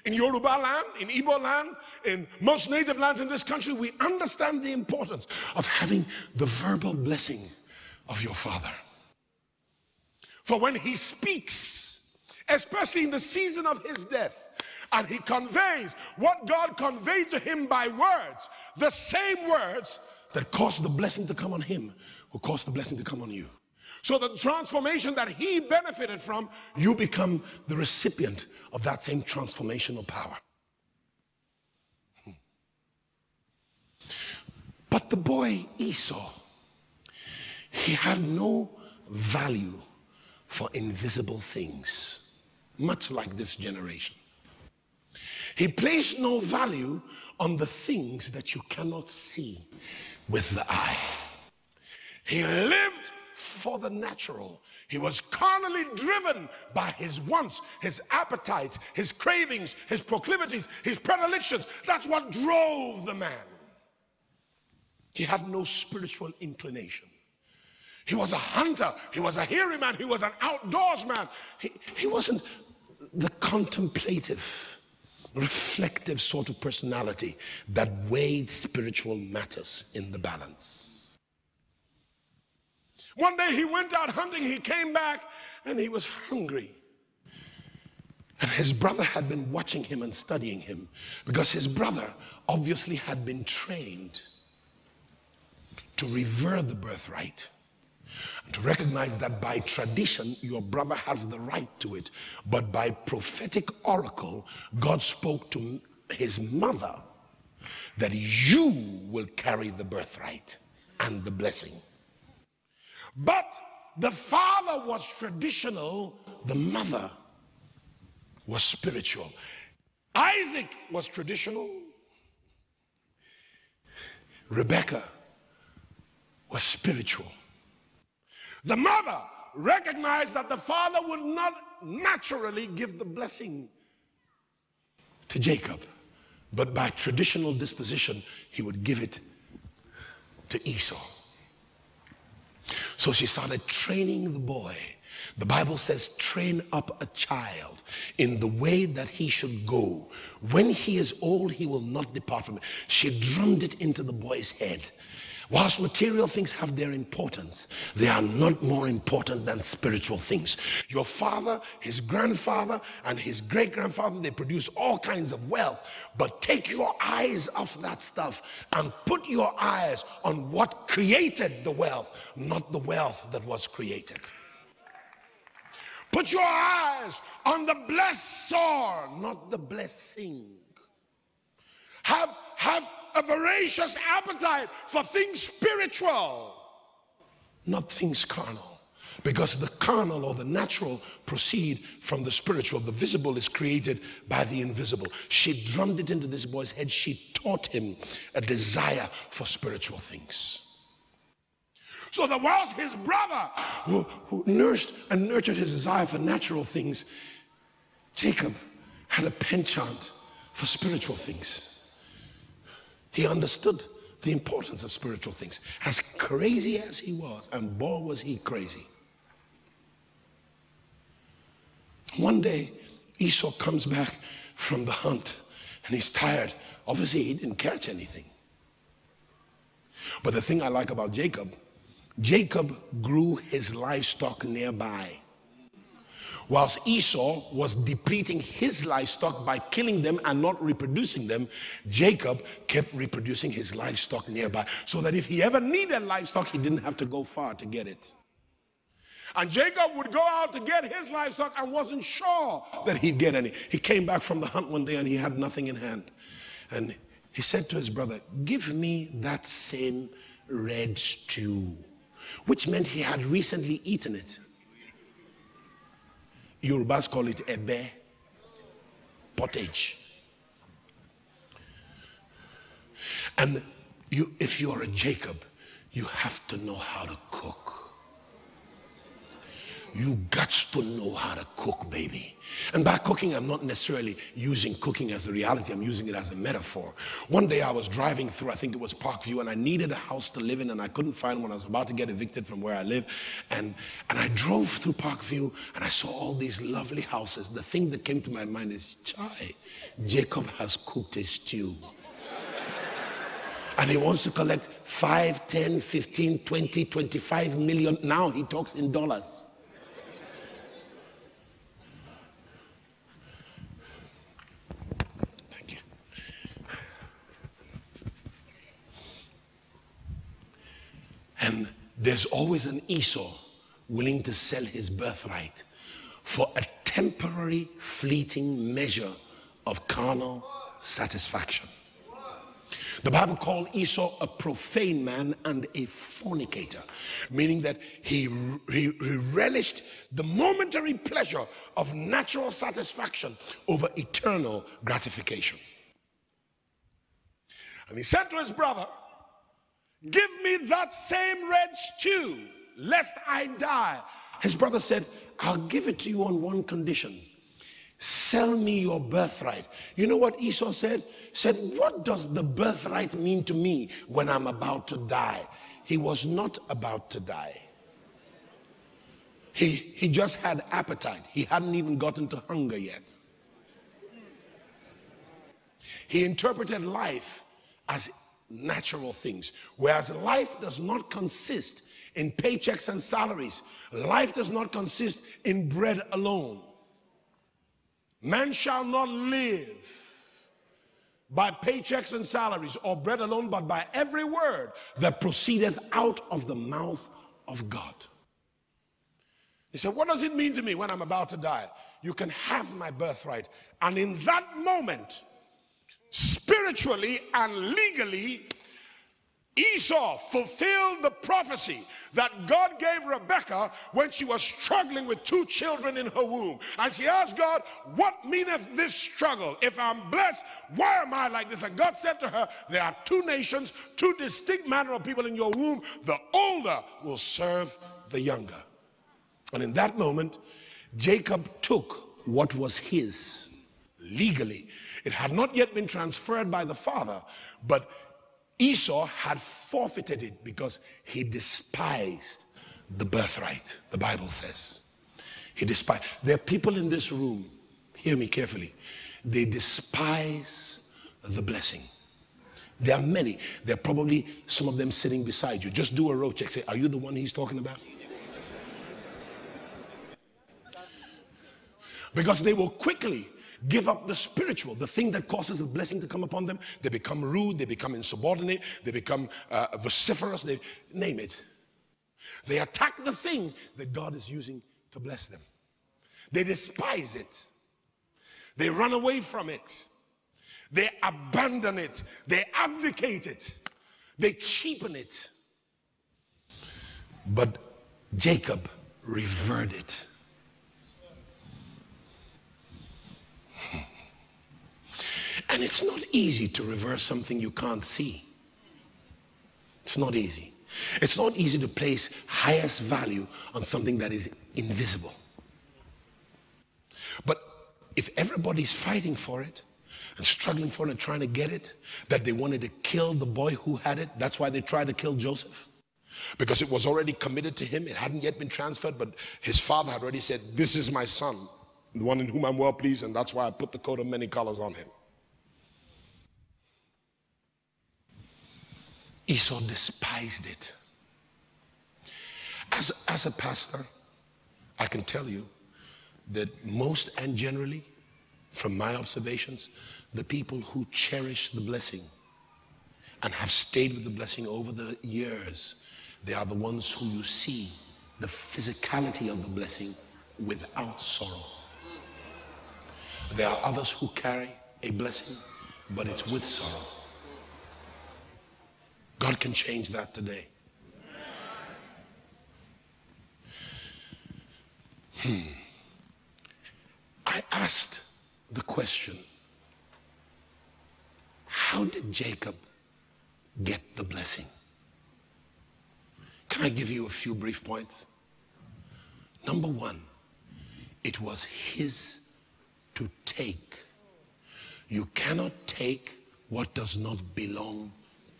In Yoruba land, in Igbo land, in most native lands in this country, we understand the importance of having the verbal blessing of your father. For when he speaks, especially in the season of his death, and he conveys what God conveyed to him by words, the same words that caused the blessing to come on him who caused the blessing to come on you. So the transformation that he benefited from, you become the recipient of that same transformational power. But the boy Esau, he had no value for invisible things, much like this generation. He placed no value on the things that you cannot see with the eye. He lived for the natural. He was carnally driven by his wants, his appetites, his cravings, his proclivities, his predilections. That's what drove the man. He had no spiritual inclination. He was a hunter. He was a hairy man. He was an outdoors man. He, he wasn't the contemplative reflective sort of personality that weighed spiritual matters in the balance. One day he went out hunting, he came back, and he was hungry. And his brother had been watching him and studying him because his brother obviously had been trained to revere the birthright and to recognize that by tradition, your brother has the right to it. But by prophetic oracle, God spoke to his mother that you will carry the birthright and the blessing. But the father was traditional, the mother was spiritual. Isaac was traditional, Rebecca was spiritual. The mother recognized that the father would not naturally give the blessing to Jacob, but by traditional disposition, he would give it to Esau. So she started training the boy. The Bible says, train up a child in the way that he should go. When he is old, he will not depart from it. She drummed it into the boy's head. Whilst material things have their importance, they are not more important than spiritual things. Your father, his grandfather, and his great grandfather, they produce all kinds of wealth. But take your eyes off that stuff and put your eyes on what created the wealth, not the wealth that was created. Put your eyes on the blessor, not the blessing. Have, have a voracious appetite for things spiritual, not things carnal. Because the carnal or the natural proceed from the spiritual. The visible is created by the invisible. She drummed it into this boy's head. She taught him a desire for spiritual things. So that whilst his brother, who, who nursed and nurtured his desire for natural things, Jacob had a penchant for spiritual things. He understood the importance of spiritual things. As crazy as he was, and boy, was he crazy. One day, Esau comes back from the hunt and he's tired. Obviously, he didn't catch anything. But the thing I like about Jacob, Jacob grew his livestock nearby whilst Esau was depleting his livestock by killing them and not reproducing them, Jacob kept reproducing his livestock nearby so that if he ever needed livestock, he didn't have to go far to get it. And Jacob would go out to get his livestock and wasn't sure that he'd get any. He came back from the hunt one day and he had nothing in hand. And he said to his brother, Give me that same red stew, which meant he had recently eaten it. Yorubas call it ebe, pottage. And you, if you're a Jacob, you have to know how to cook. You got to know how to cook, baby. And by cooking, I'm not necessarily using cooking as the reality, I'm using it as a metaphor. One day I was driving through, I think it was Parkview, and I needed a house to live in, and I couldn't find one. I was about to get evicted from where I live. And, and I drove through Parkview, and I saw all these lovely houses. The thing that came to my mind is, Chai, Jacob has cooked a stew. and he wants to collect 5, 10, 15, 20, 25 million. Now he talks in dollars. And there's always an Esau willing to sell his birthright for a temporary, fleeting measure of carnal satisfaction. The Bible called Esau a profane man and a fornicator, meaning that he, he, he, relished the momentary pleasure of natural satisfaction over eternal gratification. And he said to his brother, Give me that same red stew, lest I die. His brother said, I'll give it to you on one condition. Sell me your birthright. You know what Esau said? Said, What does the birthright mean to me when I'm about to die? He was not about to die. He, he just had appetite. He hadn't even gotten to hunger yet. He interpreted life as natural things. Whereas life does not consist in paychecks and salaries, life does not consist in bread alone. Man shall not live by paychecks and salaries or bread alone, but by every word that proceedeth out of the mouth of God. He said, What does it mean to me when I'm about to die? You can have my birthright. And in that moment, spiritually and legally, Esau fulfilled the prophecy that God gave Rebekah when she was struggling with two children in her womb. And she asked God, What meaneth this struggle? If I'm blessed, why am I like this? And God said to her, There are two nations, two distinct manner of people in your womb. The older will serve the younger. And in that moment, Jacob took what was his legally it had not yet been transferred by the father, but Esau had forfeited it because he despised the birthright, the Bible says. He despised. There are people in this room, hear me carefully, they despise the blessing. There are many. There are probably some of them sitting beside you. Just do a road check. Say, Are you the one he's talking about? Because they will quickly give up the spiritual, the thing that causes a blessing to come upon them. They become rude, they become insubordinate, they become uh, vociferous, they name it. They attack the thing that God is using to bless them. They despise it. They run away from it. They abandon it. They abdicate it. They cheapen it. But Jacob revered it. And it's not easy to reverse something you can't see. It's not easy. It's not easy to place highest value on something that is invisible. But if everybody's fighting for it and struggling for it and trying to get it, that they wanted to kill the boy who had it, that's why they tried to kill Joseph. Because it was already committed to him, it hadn't yet been transferred, but his father had already said, This is my son, the one in whom I'm well pleased, and that's why I put the coat of many colors on him. Esau despised it. As, as a pastor, I can tell you that most and generally, from my observations, the people who cherish the blessing and have stayed with the blessing over the years, they are the ones who you see the physicality of the blessing without sorrow. There are others who carry a blessing, but it's with sorrow. God can change that today. Hmm. I asked the question how did Jacob get the blessing? Can I give you a few brief points? Number one, it was his to take. You cannot take what does not belong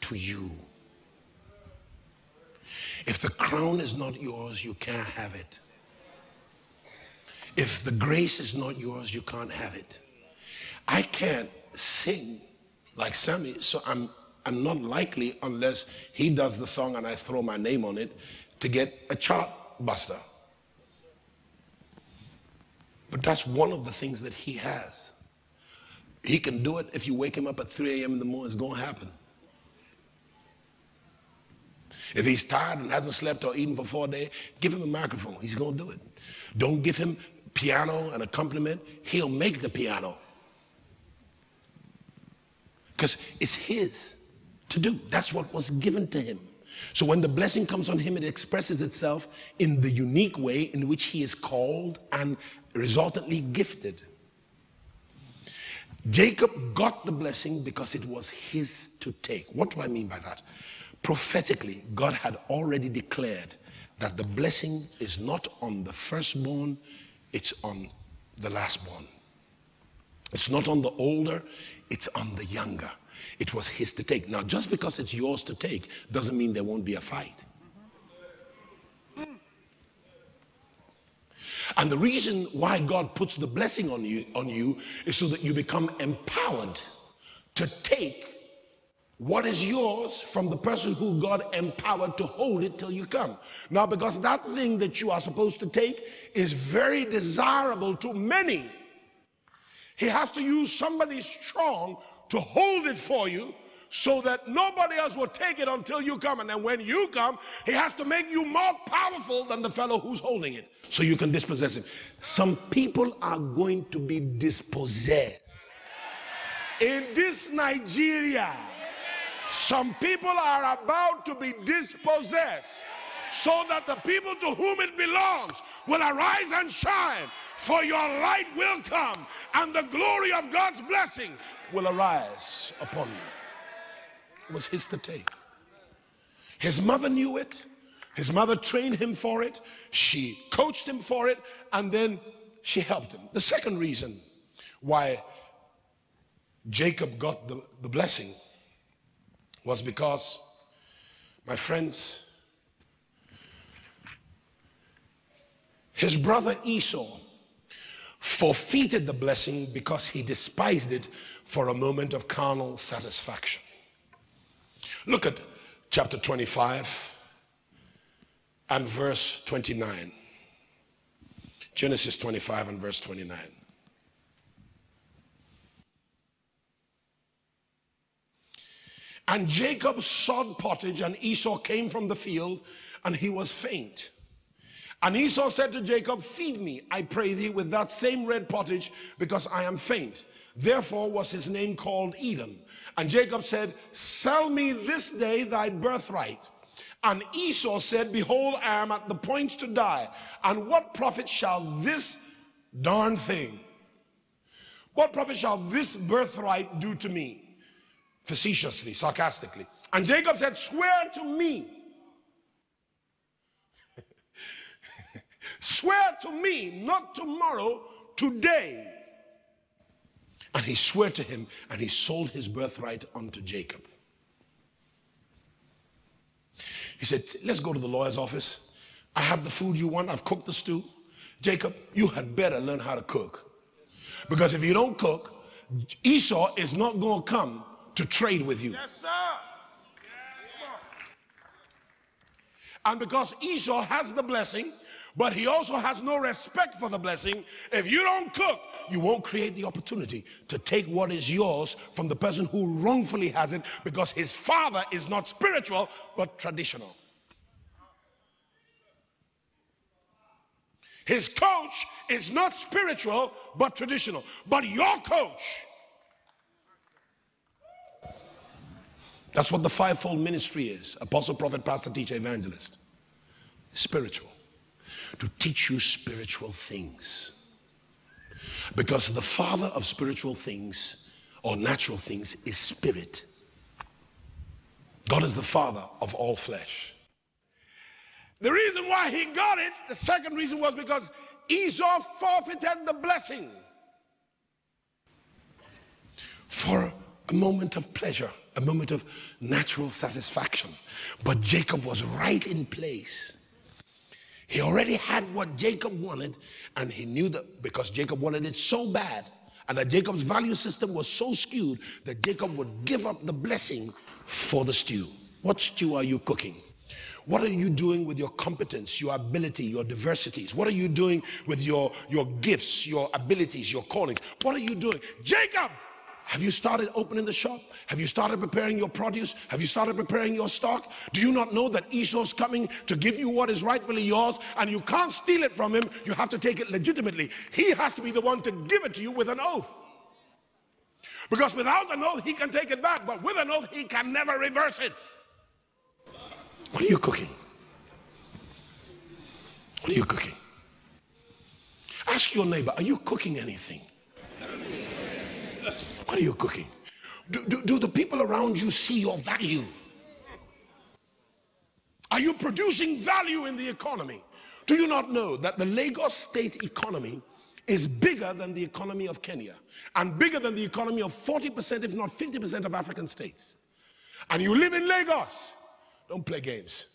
to you. If the crown is not yours, you can't have it. If the grace is not yours, you can't have it. I can't sing like Sammy, so I'm, I'm not likely, unless he does the song and I throw my name on it, to get a chart buster. But that's one of the things that he has. He can do it if you wake him up at 3 a.m. in the morning, it's going to happen. If he's tired and hasn't slept or eaten for four days, give him a microphone. He's going to do it. Don't give him piano and accompaniment. He'll make the piano. Because it's his to do. That's what was given to him. So when the blessing comes on him, it expresses itself in the unique way in which he is called and resultantly gifted. Jacob got the blessing because it was his to take. What do I mean by that? Prophetically, God had already declared that the blessing is not on the firstborn, it's on the lastborn. It's not on the older, it's on the younger. It was his to take. Now, just because it's yours to take doesn't mean there won't be a fight. And the reason why God puts the blessing on you, on you is so that you become empowered to take what is yours from the person who God empowered to hold it till you come. Now, because that thing that you are supposed to take is very desirable to many, he has to use somebody strong to hold it for you so that nobody else will take it until you come. And then when you come, he has to make you more powerful than the fellow who's holding it so you can dispossess him. Some people are going to be dispossessed. In this Nigeria, some people are about to be dispossessed so that the people to whom it belongs will arise and shine, for your light will come and the glory of God's blessing will arise upon you. It was his to take. His mother knew it. His mother trained him for it. She coached him for it. And then she helped him. The second reason why Jacob got the, the blessing was because, my friends, His brother Esau forfeited the blessing because he despised it for a moment of carnal satisfaction. Look at chapter 25 and verse 29. Genesis 25 and verse 29. And Jacob sod pottage, and Esau came from the field, and he was faint. And Esau said to Jacob, Feed me, I pray thee, with that same red pottage, because I am faint. Therefore was his name called Edom. And Jacob said, Sell me this day thy birthright. And Esau said, Behold, I am at the point to die. And what profit shall this darn thing? What profit shall this birthright do to me? Facetiously, sarcastically. And Jacob said, Swear to me. Swear to me, not tomorrow, today. And he swore to him, and he sold his birthright unto Jacob. He said, Let's go to the lawyer's office. I have the food you want, I've cooked the stew. Jacob, you had better learn how to cook. Because if you don't cook, Esau is not going to come to trade with you. Yes, sir. And because Esau has the blessing, but he also has no respect for the blessing, if you don't cook, you won't create the opportunity to take what is yours from the person who wrongfully has it because his father is not spiritual but traditional. His coach is not spiritual but traditional. But your coach That's what the fivefold ministry is apostle, prophet, pastor, teacher, evangelist. Spiritual. To teach you spiritual things. Because the father of spiritual things or natural things is spirit. God is the father of all flesh. The reason why he got it, the second reason was because Esau forfeited the blessing for a moment of pleasure a moment of natural satisfaction. But Jacob was right in place. He already had what Jacob wanted, and he knew that because Jacob wanted it so bad, and that Jacob's value system was so skewed that Jacob would give up the blessing for the stew. What stew are you cooking? What are you doing with your competence, your ability, your diversities? What are you doing with your, your gifts, your abilities, your calling? What are you doing? Jacob, have you started opening the shop? Have you started preparing your produce? Have you started preparing your stock? Do you not know that Esau's coming to give you what is rightfully yours and you can't steal it from him? You have to take it legitimately. He has to be the one to give it to you with an oath. Because without an oath, he can take it back, but with an oath, he can never reverse it. What are you cooking? What are you cooking? Ask your neighbor, are you cooking anything? What are you cooking? Do, do, do the people around you see your value? Are you producing value in the economy? Do you not know that the Lagos state economy is bigger than the economy of Kenya and bigger than the economy of 40%, if not 50% of African states? And you live in Lagos. Don't play games.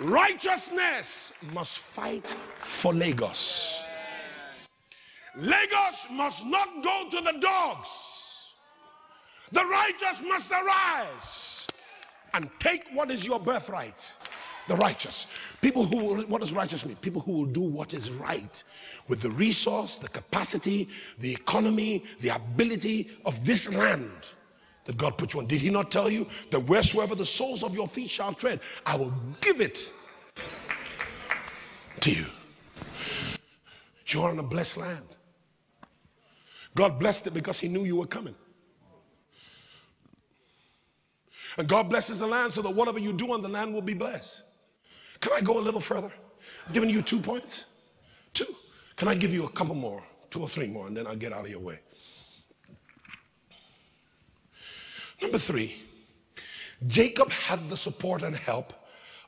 Righteousness must fight for Lagos. Lagos must not go to the dogs. The righteous must arise and take what is your birthright. The righteous. People who will, what does righteous mean? People who will do what is right with the resource, the capacity, the economy, the ability of this land that God put you on. Did he not tell you that wheresoever the soles of your feet shall tread, I will give it to you? You're in a blessed land. God blessed it because he knew you were coming. And God blesses the land so that whatever you do on the land will be blessed. Can I go a little further? I've given you two points. Two. Can I give you a couple more? Two or three more, and then I'll get out of your way. Number three, Jacob had the support and help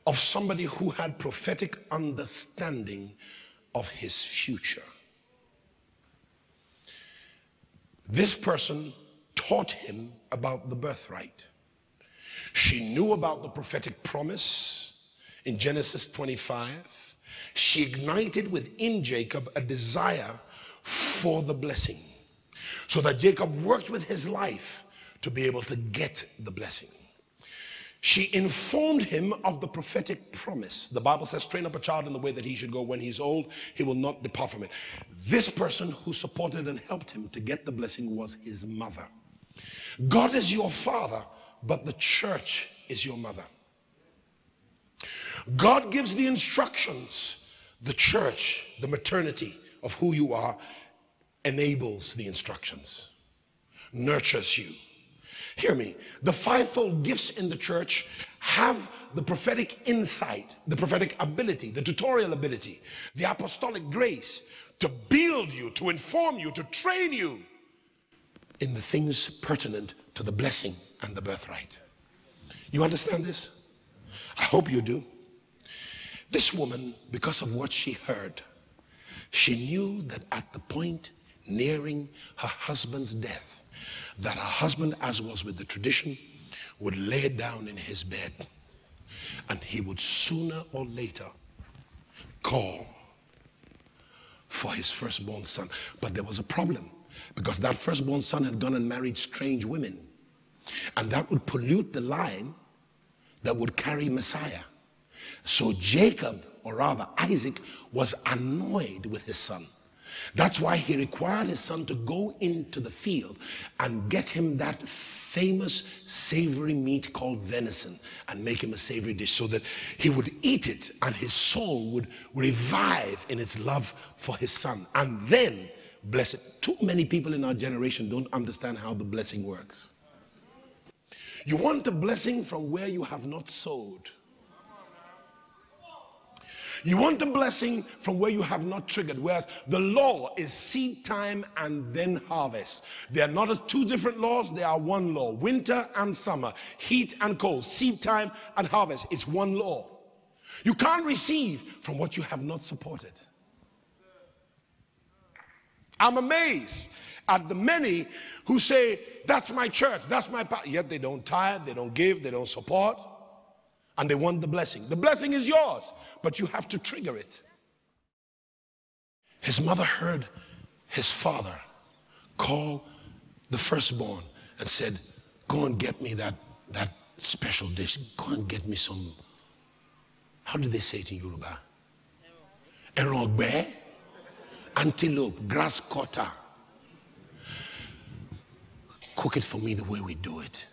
of somebody who had prophetic understanding of his future. This person taught him about the birthright, She knew about the prophetic promise in Genesis 25. She ignited within Jacob a desire for the blessing so that Jacob worked with his life to be able to get the blessing. She informed him of the prophetic promise. The Bible says, train up a child in the way that he should go. When he's old, he will not depart from it. This person who supported and helped him to get the blessing was his mother. God is your father, but the church is your mother. God gives the instructions. The church, the maternity of who you are, enables the instructions, nurtures you. Hear me. The fivefold gifts in the church have the prophetic insight, the prophetic ability, the tutorial ability, the apostolic grace to build you, to inform you, to train you in the things pertinent to the blessing and the birthright. You understand this? I hope you do. This woman, because of what she heard, she knew that at the point nearing her husband's death, that her husband, as was with the tradition, would lay down in his bed and he would sooner or later call for his firstborn son. But there was a problem because that firstborn son had gone and married strange women. And that would pollute the line that would carry Messiah. So Jacob, or rather Isaac, was annoyed with his son. That's why he required his son to go into the field and get him that famous savory meat called venison and make him a savory dish so that he would eat it and his soul would revive in its love for his son and then bless it. Too many people in our generation don't understand how the blessing works. You want a blessing from where you have not sowed. You want a blessing from where you have not triggered, whereas the law is seed time and then harvest. They are not two different laws, they are one law winter and summer, heat and cold, seed time and harvest. It's one law. You can't receive from what you have not supported. I'm amazed at the many who say, That's my church, that's my. Yet they don't tithe, they don't give, they don't support, and they want the blessing. The blessing is yours but you have to trigger it. His mother heard his father call the firstborn and said, Go and get me that, that special dish. Go and get me some. How do they say it in Yoruba? Erogbe, antelope, grass cutter. Cook it for me the way we do it.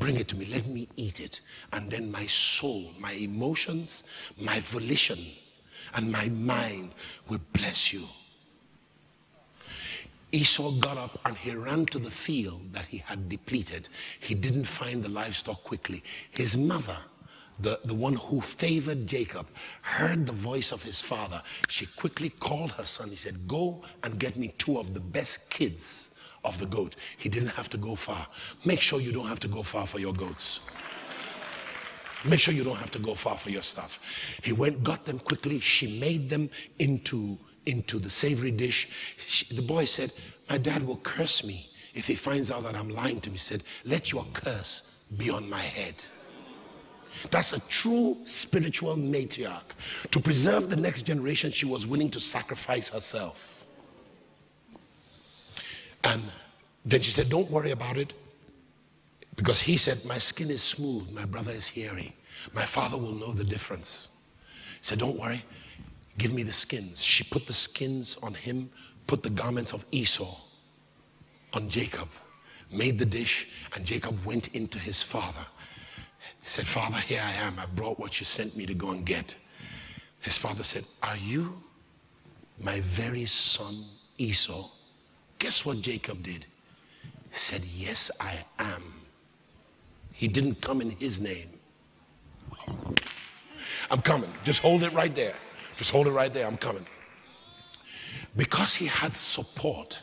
Bring it to me. Let me eat it. And then my soul, my emotions, my volition, and my mind will bless you. Esau got up and he ran to the field that he had depleted. He didn't find the livestock quickly. His mother, the, the one who favored Jacob, heard the voice of his father. She quickly called her son. He said, Go and get me two of the best kids of the goat. He didn't have to go far. Make sure you don't have to go far for your goats. Make sure you don't have to go far for your stuff. He went, got them quickly. She made them into, into the savory dish. She, the boy said, My dad will curse me if he finds out that I'm lying to me. He said, Let your curse be on my head. That's a true spiritual matriarch. To preserve the next generation, she was willing to sacrifice herself. And then she said, Don't worry about it. Because he said, My skin is smooth, my brother is hairy. My father will know the difference. He said, Don't worry, give me the skins. She put the skins on him, put the garments of Esau on Jacob, made the dish, and Jacob went into his father. He said, Father, here I am. I brought what you sent me to go and get. His father said, Are you my very son Esau? Guess what Jacob did? Said, Yes, I am. He didn't come in his name. I'm coming. Just hold it right there. Just hold it right there. I'm coming. Because he had support,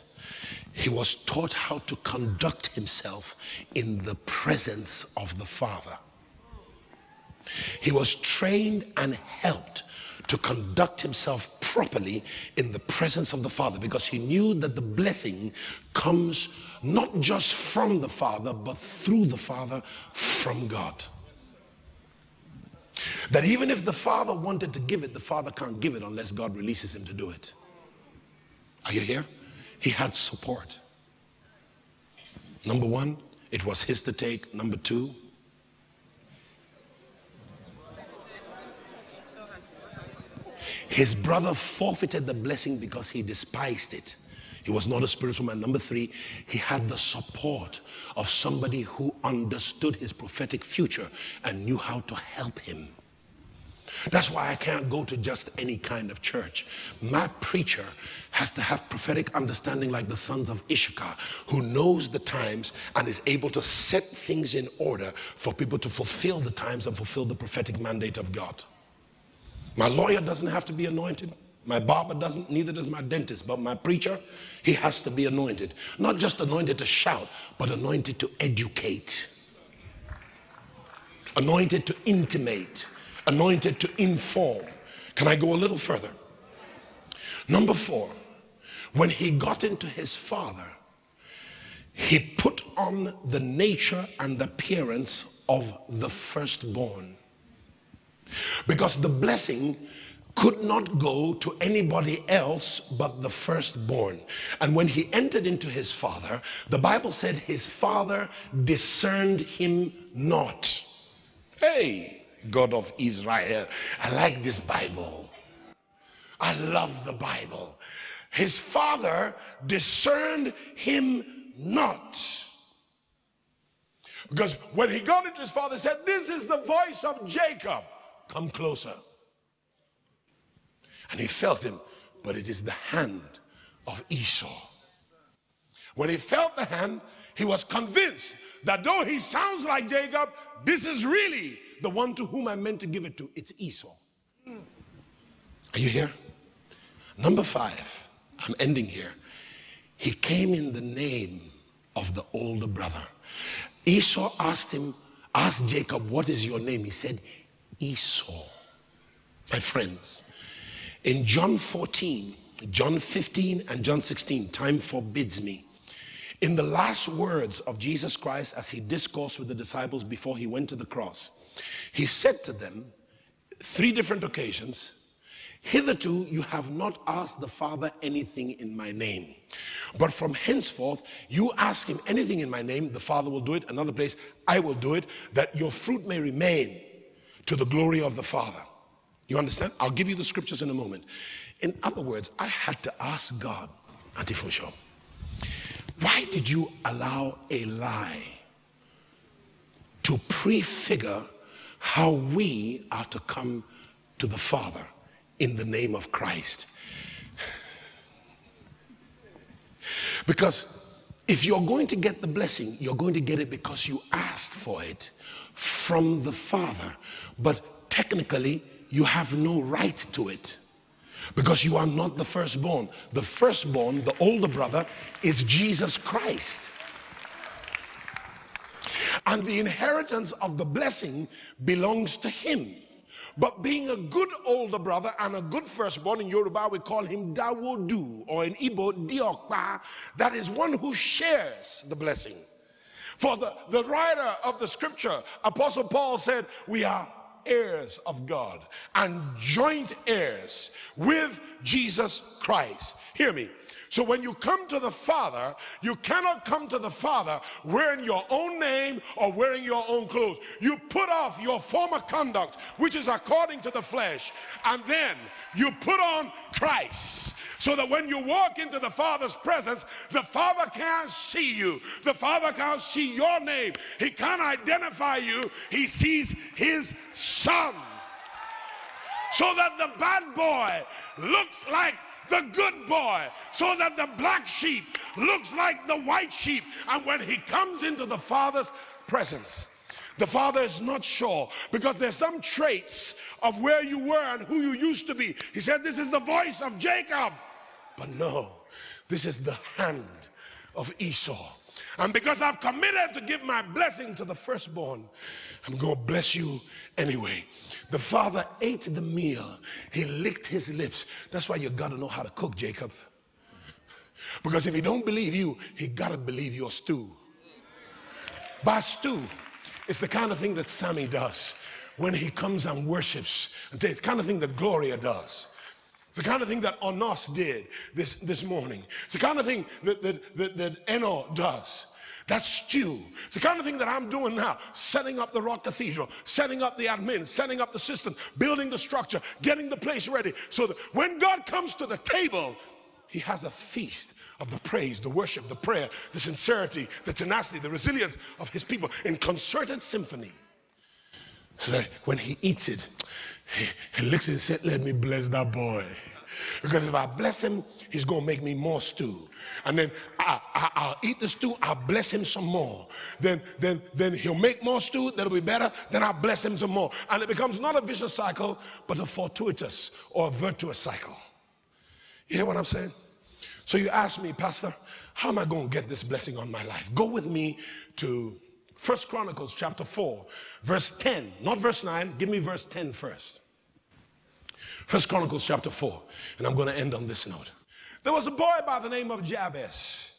he was taught how to conduct himself in the presence of the Father. He was trained and helped to conduct himself properly in the presence of the Father because he knew that the blessing comes not just from the Father, but through the Father from God. That even if the Father wanted to give it, the Father can't give it unless God releases him to do it. Are you here? He had support. Number one, it was his to take. Number two, his brother forfeited the blessing because he despised it. He was not a spiritual man. Number three, he had the support of somebody who understood his prophetic future and knew how to help him. That's why I can't go to just any kind of church. My preacher has to have prophetic understanding like the sons of Issachar, who knows the times and is able to set things in order for people to fulfill the times and fulfill the prophetic mandate of God. My lawyer doesn't have to be anointed. My barber doesn't, neither does my dentist. But my preacher, he has to be anointed. Not just anointed to shout, but anointed to educate, anointed to intimate, anointed to inform. Can I go a little further? Number four, when he got into his father, he put on the nature and appearance of the firstborn. Because the blessing could not go to anybody else but the firstborn. And when he entered into his father, the Bible said his father discerned him not. Hey, God of Israel, I like this Bible. I love the Bible. His father discerned him not. Because when he got into his father, said, This is the voice of Jacob. Come closer. And he felt him, but it is the hand of Esau. When he felt the hand, he was convinced that though he sounds like Jacob, this is really the one to whom I meant to give it to. It's Esau. Are you here? Number five, I'm ending here. He came in the name of the older brother. Esau asked him, asked Jacob, What is your name? He said, Esau. My friends, in John 14, John 15, and John 16, time forbids me. In the last words of Jesus Christ as he discoursed with the disciples before he went to the cross, he said to them, three different occasions, Hitherto you have not asked the Father anything in my name. But from henceforth, you ask him anything in my name, the Father will do it. Another place, I will do it, that your fruit may remain to the glory of the Father. You understand? I'll give you the scriptures in a moment. In other words, I had to ask God, Auntie why did you allow a lie to prefigure how we are to come to the Father in the name of Christ? Because if you're going to get the blessing, you're going to get it because you asked for it from the Father. But technically, you have no right to it because you are not the firstborn. The firstborn, the older brother, is Jesus Christ. And the inheritance of the blessing belongs to him. But being a good older brother and a good firstborn in Yoruba, we call him Dawodu, or in Igbo, Diokpa. That is one who shares the blessing. For the, the writer of the scripture, Apostle Paul said, We are heirs of God and joint heirs with Jesus Christ. Hear me. So when you come to the Father, you cannot come to the Father wearing your own name or wearing your own clothes. You put off your former conduct, which is according to the flesh, and then you put on Christ so that when you walk into the Father's presence, the Father can't see you. The Father can't see your name. He can't identify you. He sees His Son. So that the bad boy looks like the good boy, so that the black sheep looks like the white sheep. And when he comes into the Father's presence, the father is not sure because there's some traits of where you were and who you used to be. He said, This is the voice of Jacob. But no, this is the hand of Esau. And because I've committed to give my blessing to the firstborn, I'm going to bless you anyway. The father ate the meal, he licked his lips. That's why you got to know how to cook, Jacob. Because if he don't believe you, he got to believe your stew. By stew, it's the kind of thing that Sammy does when he comes and worships. It's the kind of thing that Gloria does. It's the kind of thing that Onos did this, this morning. It's the kind of thing that, that, that, that Eno does. That's stew. It's the kind of thing that I'm doing now setting up the Rock Cathedral, setting up the admin, setting up the system, building the structure, getting the place ready so that when God comes to the table, he has a feast of the praise, the worship, the prayer, the sincerity, the tenacity, the resilience of his people in concerted symphony. So that when he eats it, he, he looks and says, Let me bless that boy. Because if I bless him, he's going to make me more stew. And then I, will eat the stew, I'll bless him some more. Then, then, then he'll make more stew, that'll be better. Then I'll bless him some more. And it becomes not a vicious cycle, but a fortuitous or a virtuous cycle. You hear what I'm saying? So you ask me, Pastor, how am I going to get this blessing on my life? Go with me to First Chronicles chapter 4, verse 10, not verse 9. Give me verse 10 first. First Chronicles chapter 4, and I'm going to end on this note. There was a boy by the name of Jabez.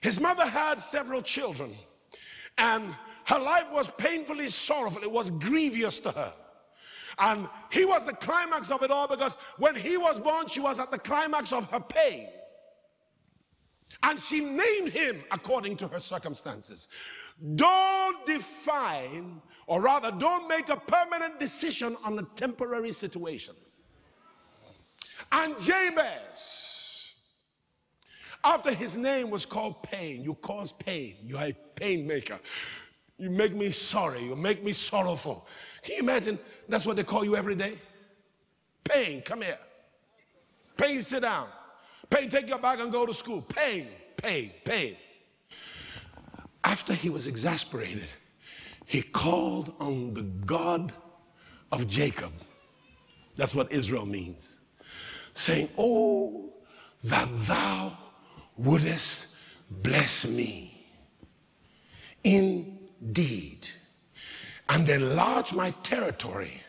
His mother had several children, and her life was painfully sorrowful. It was grievous to her. And he was the climax of it all because when he was born, she was at the climax of her pain. And she named him according to her circumstances. Don't define, or rather, don't make a permanent decision on a temporary situation. And Jabez, after his name was called pain, you cause pain, you are a pain maker. You make me sorry, you make me sorrowful. Can you imagine that's what they call you every day? Pain, come here. Pain, sit down. Pain, take your bag and go to school. Pain, pain, pain. After he was exasperated, he called on the God of Jacob. That's what Israel means. Saying, Oh, that thou wouldest bless me indeed and enlarge my territory,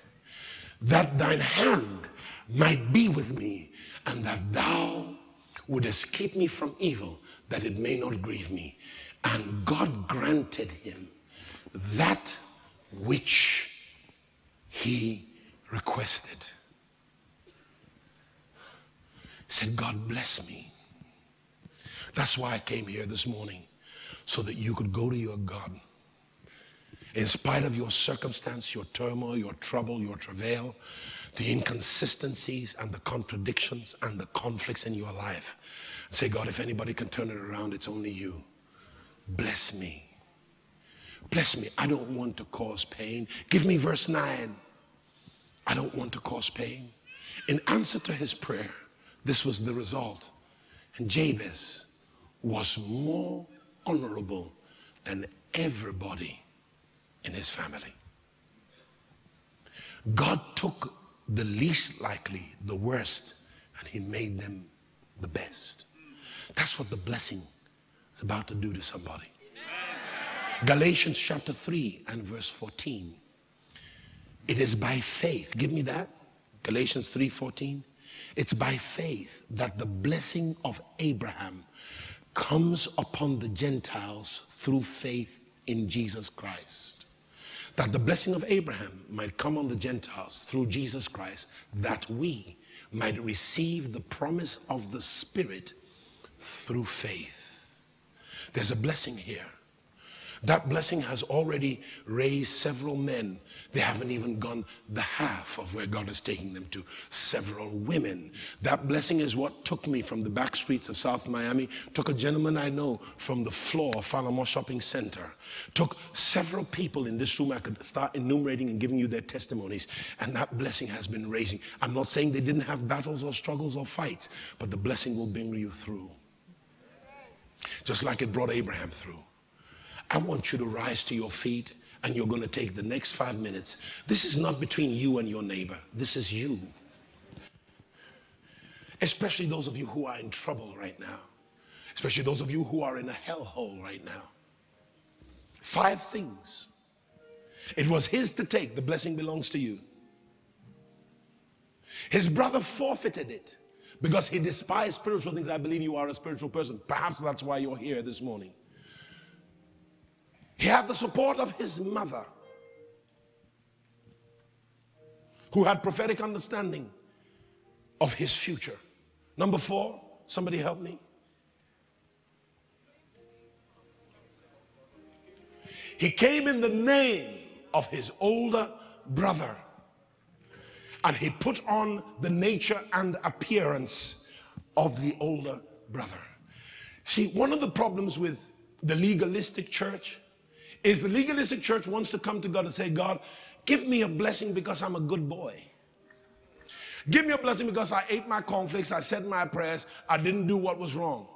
that thine hand might be with me, and that thou would escape me from evil, that it may not grieve me. And God granted him that which he requested. He said, God bless me. That's why I came here this morning, so that you could go to your God. In spite of your circumstance, your turmoil, your trouble, your travail, the inconsistencies and the contradictions and the conflicts in your life. Say, God, if anybody can turn it around, it's only you. Bless me. Bless me. I don't want to cause pain. Give me verse 9. I don't want to cause pain. In answer to his prayer, this was the result. And Jabez was more honorable than everybody in his family. God took the least likely, the worst, and he made them the best. That's what the blessing is about to do to somebody. Galatians chapter 3 and verse 14. It is by faith. Give me that. Galatians 3:14. It's by faith that the blessing of Abraham comes upon the Gentiles through faith in Jesus Christ that the blessing of Abraham might come on the Gentiles through Jesus Christ, that we might receive the promise of the Spirit through faith. There's a blessing here. That blessing has already raised several men. They haven't even gone the half of where God is taking them to. Several women. That blessing is what took me from the back streets of South Miami, took a gentleman I know from the floor of Falomo Shopping Center, took several people in this room. I could start enumerating and giving you their testimonies. And that blessing has been raising. I'm not saying they didn't have battles or struggles or fights, but the blessing will bring you through. Just like it brought Abraham through. I want you to rise to your feet and you're going to take the next five minutes. This is not between you and your neighbor, this is you. Especially those of you who are in trouble right now, especially those of you who are in a hellhole right now. Five things. It was his to take, the blessing belongs to you. His brother forfeited it because he despised spiritual things. I believe you are a spiritual person. Perhaps that's why you're here this morning. He had the support of his mother, who had prophetic understanding of his future. Number four, somebody help me. He came in the name of his older brother and he put on the nature and appearance of the older brother. See, one of the problems with the legalistic church is the legalistic church wants to come to God and say, God, give me a blessing because I'm a good boy. Give me a blessing because I ate my conflicts, I said my prayers, I didn't do what was wrong.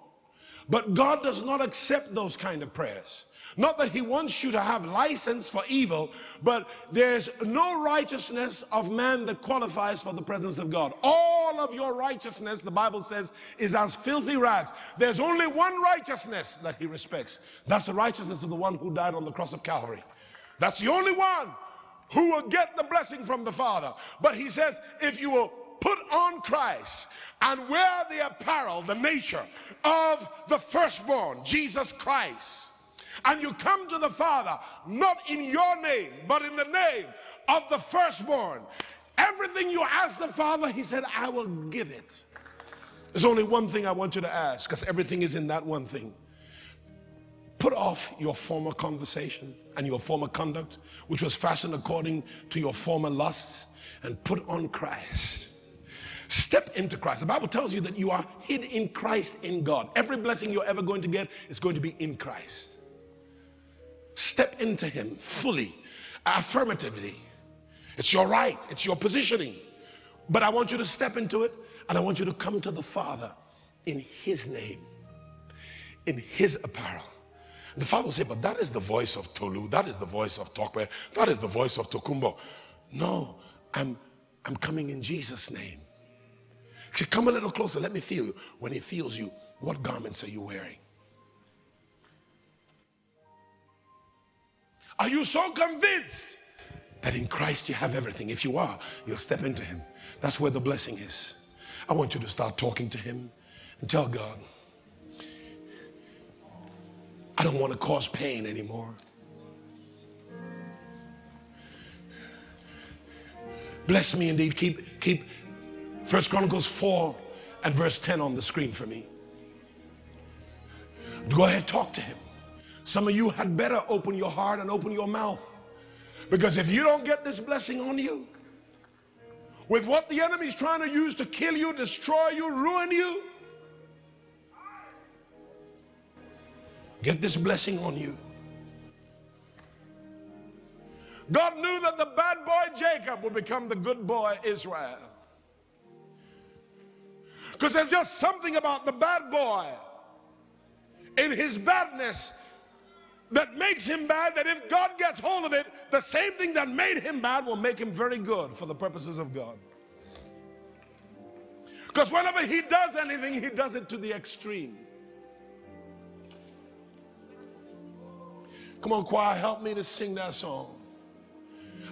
But God does not accept those kind of prayers. Not that he wants you to have license for evil, but there's no righteousness of man that qualifies for the presence of God. All of your righteousness, the Bible says, is as filthy rags. There's only one righteousness that he respects. That's the righteousness of the one who died on the cross of Calvary. That's the only one who will get the blessing from the Father. But he says, if you will put on Christ and wear the apparel, the nature of the firstborn, Jesus Christ and you come to the Father, not in your name, but in the name of the firstborn. Everything you ask the Father, He said, I will give it. There's only one thing I want you to ask, because everything is in that one thing. Put off your former conversation and your former conduct, which was fashioned according to your former lusts, and put on Christ. Step into Christ. The Bible tells you that you are hid in Christ in God. Every blessing you're ever going to get is going to be in Christ. Step into Him fully, affirmatively. It's your right, it's your positioning. But I want you to step into it and I want you to come to the Father in His name, in His apparel. The Father will say, But that is the voice of Tolu, that is the voice of Tokwe, that is the voice of Tokumbo. No, I'm, I'm coming in Jesus' name. He said, Come a little closer, let me feel you. When He feels you, what garments are you wearing? Are you so convinced that in Christ you have everything? If you are, you'll step into Him. That's where the blessing is. I want you to start talking to Him and tell God, I don't want to cause pain anymore. Bless me indeed. Keep, keep First Chronicles 4 and verse 10 on the screen for me. Go ahead, talk to him. Some of you had better open your heart and open your mouth. Because if you don't get this blessing on you, with what the enemy's trying to use to kill you, destroy you, ruin you, get this blessing on you. God knew that the bad boy Jacob would become the good boy Israel. Because there's just something about the bad boy in his badness that makes him bad, that if God gets hold of it, the same thing that made him bad will make him very good for the purposes of God. Because whenever he does anything, he does it to the extreme. Come on, choir, help me to sing that song.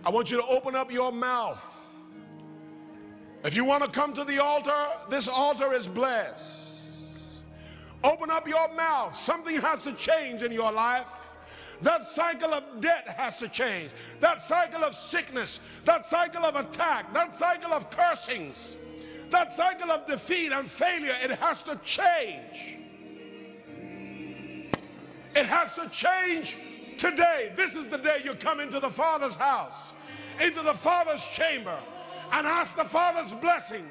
I want you to open up your mouth. If you want to come to the altar, this altar is blessed. Open up your mouth. Something has to change in your life. That cycle of debt has to change. That cycle of sickness, that cycle of attack, that cycle of cursings, that cycle of defeat and failure, it has to change. It has to change today. This is the day you come into the Father's house, into the Father's chamber, and ask the Father's blessing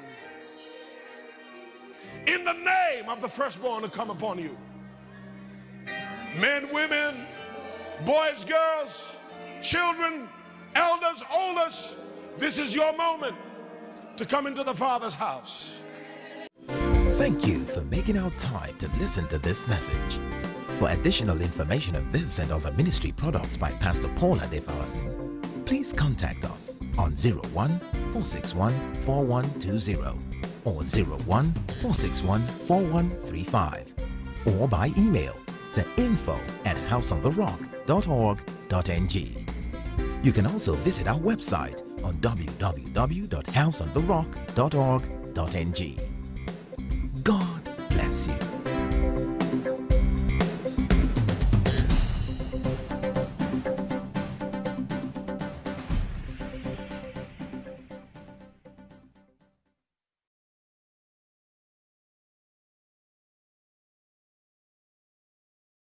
in the name of the firstborn to come upon you. Men, women, boys, girls, children, elders, oldest, this is your moment to come into the Father's house. Thank you for making our time to listen to this message. For additional information on this and other ministry products by Pastor Paul Adefarasin, please contact us on 01 461 4120 or 01 461 4135 or by email to info at You can also visit our website on www.houseontherock.org.ng. God bless you.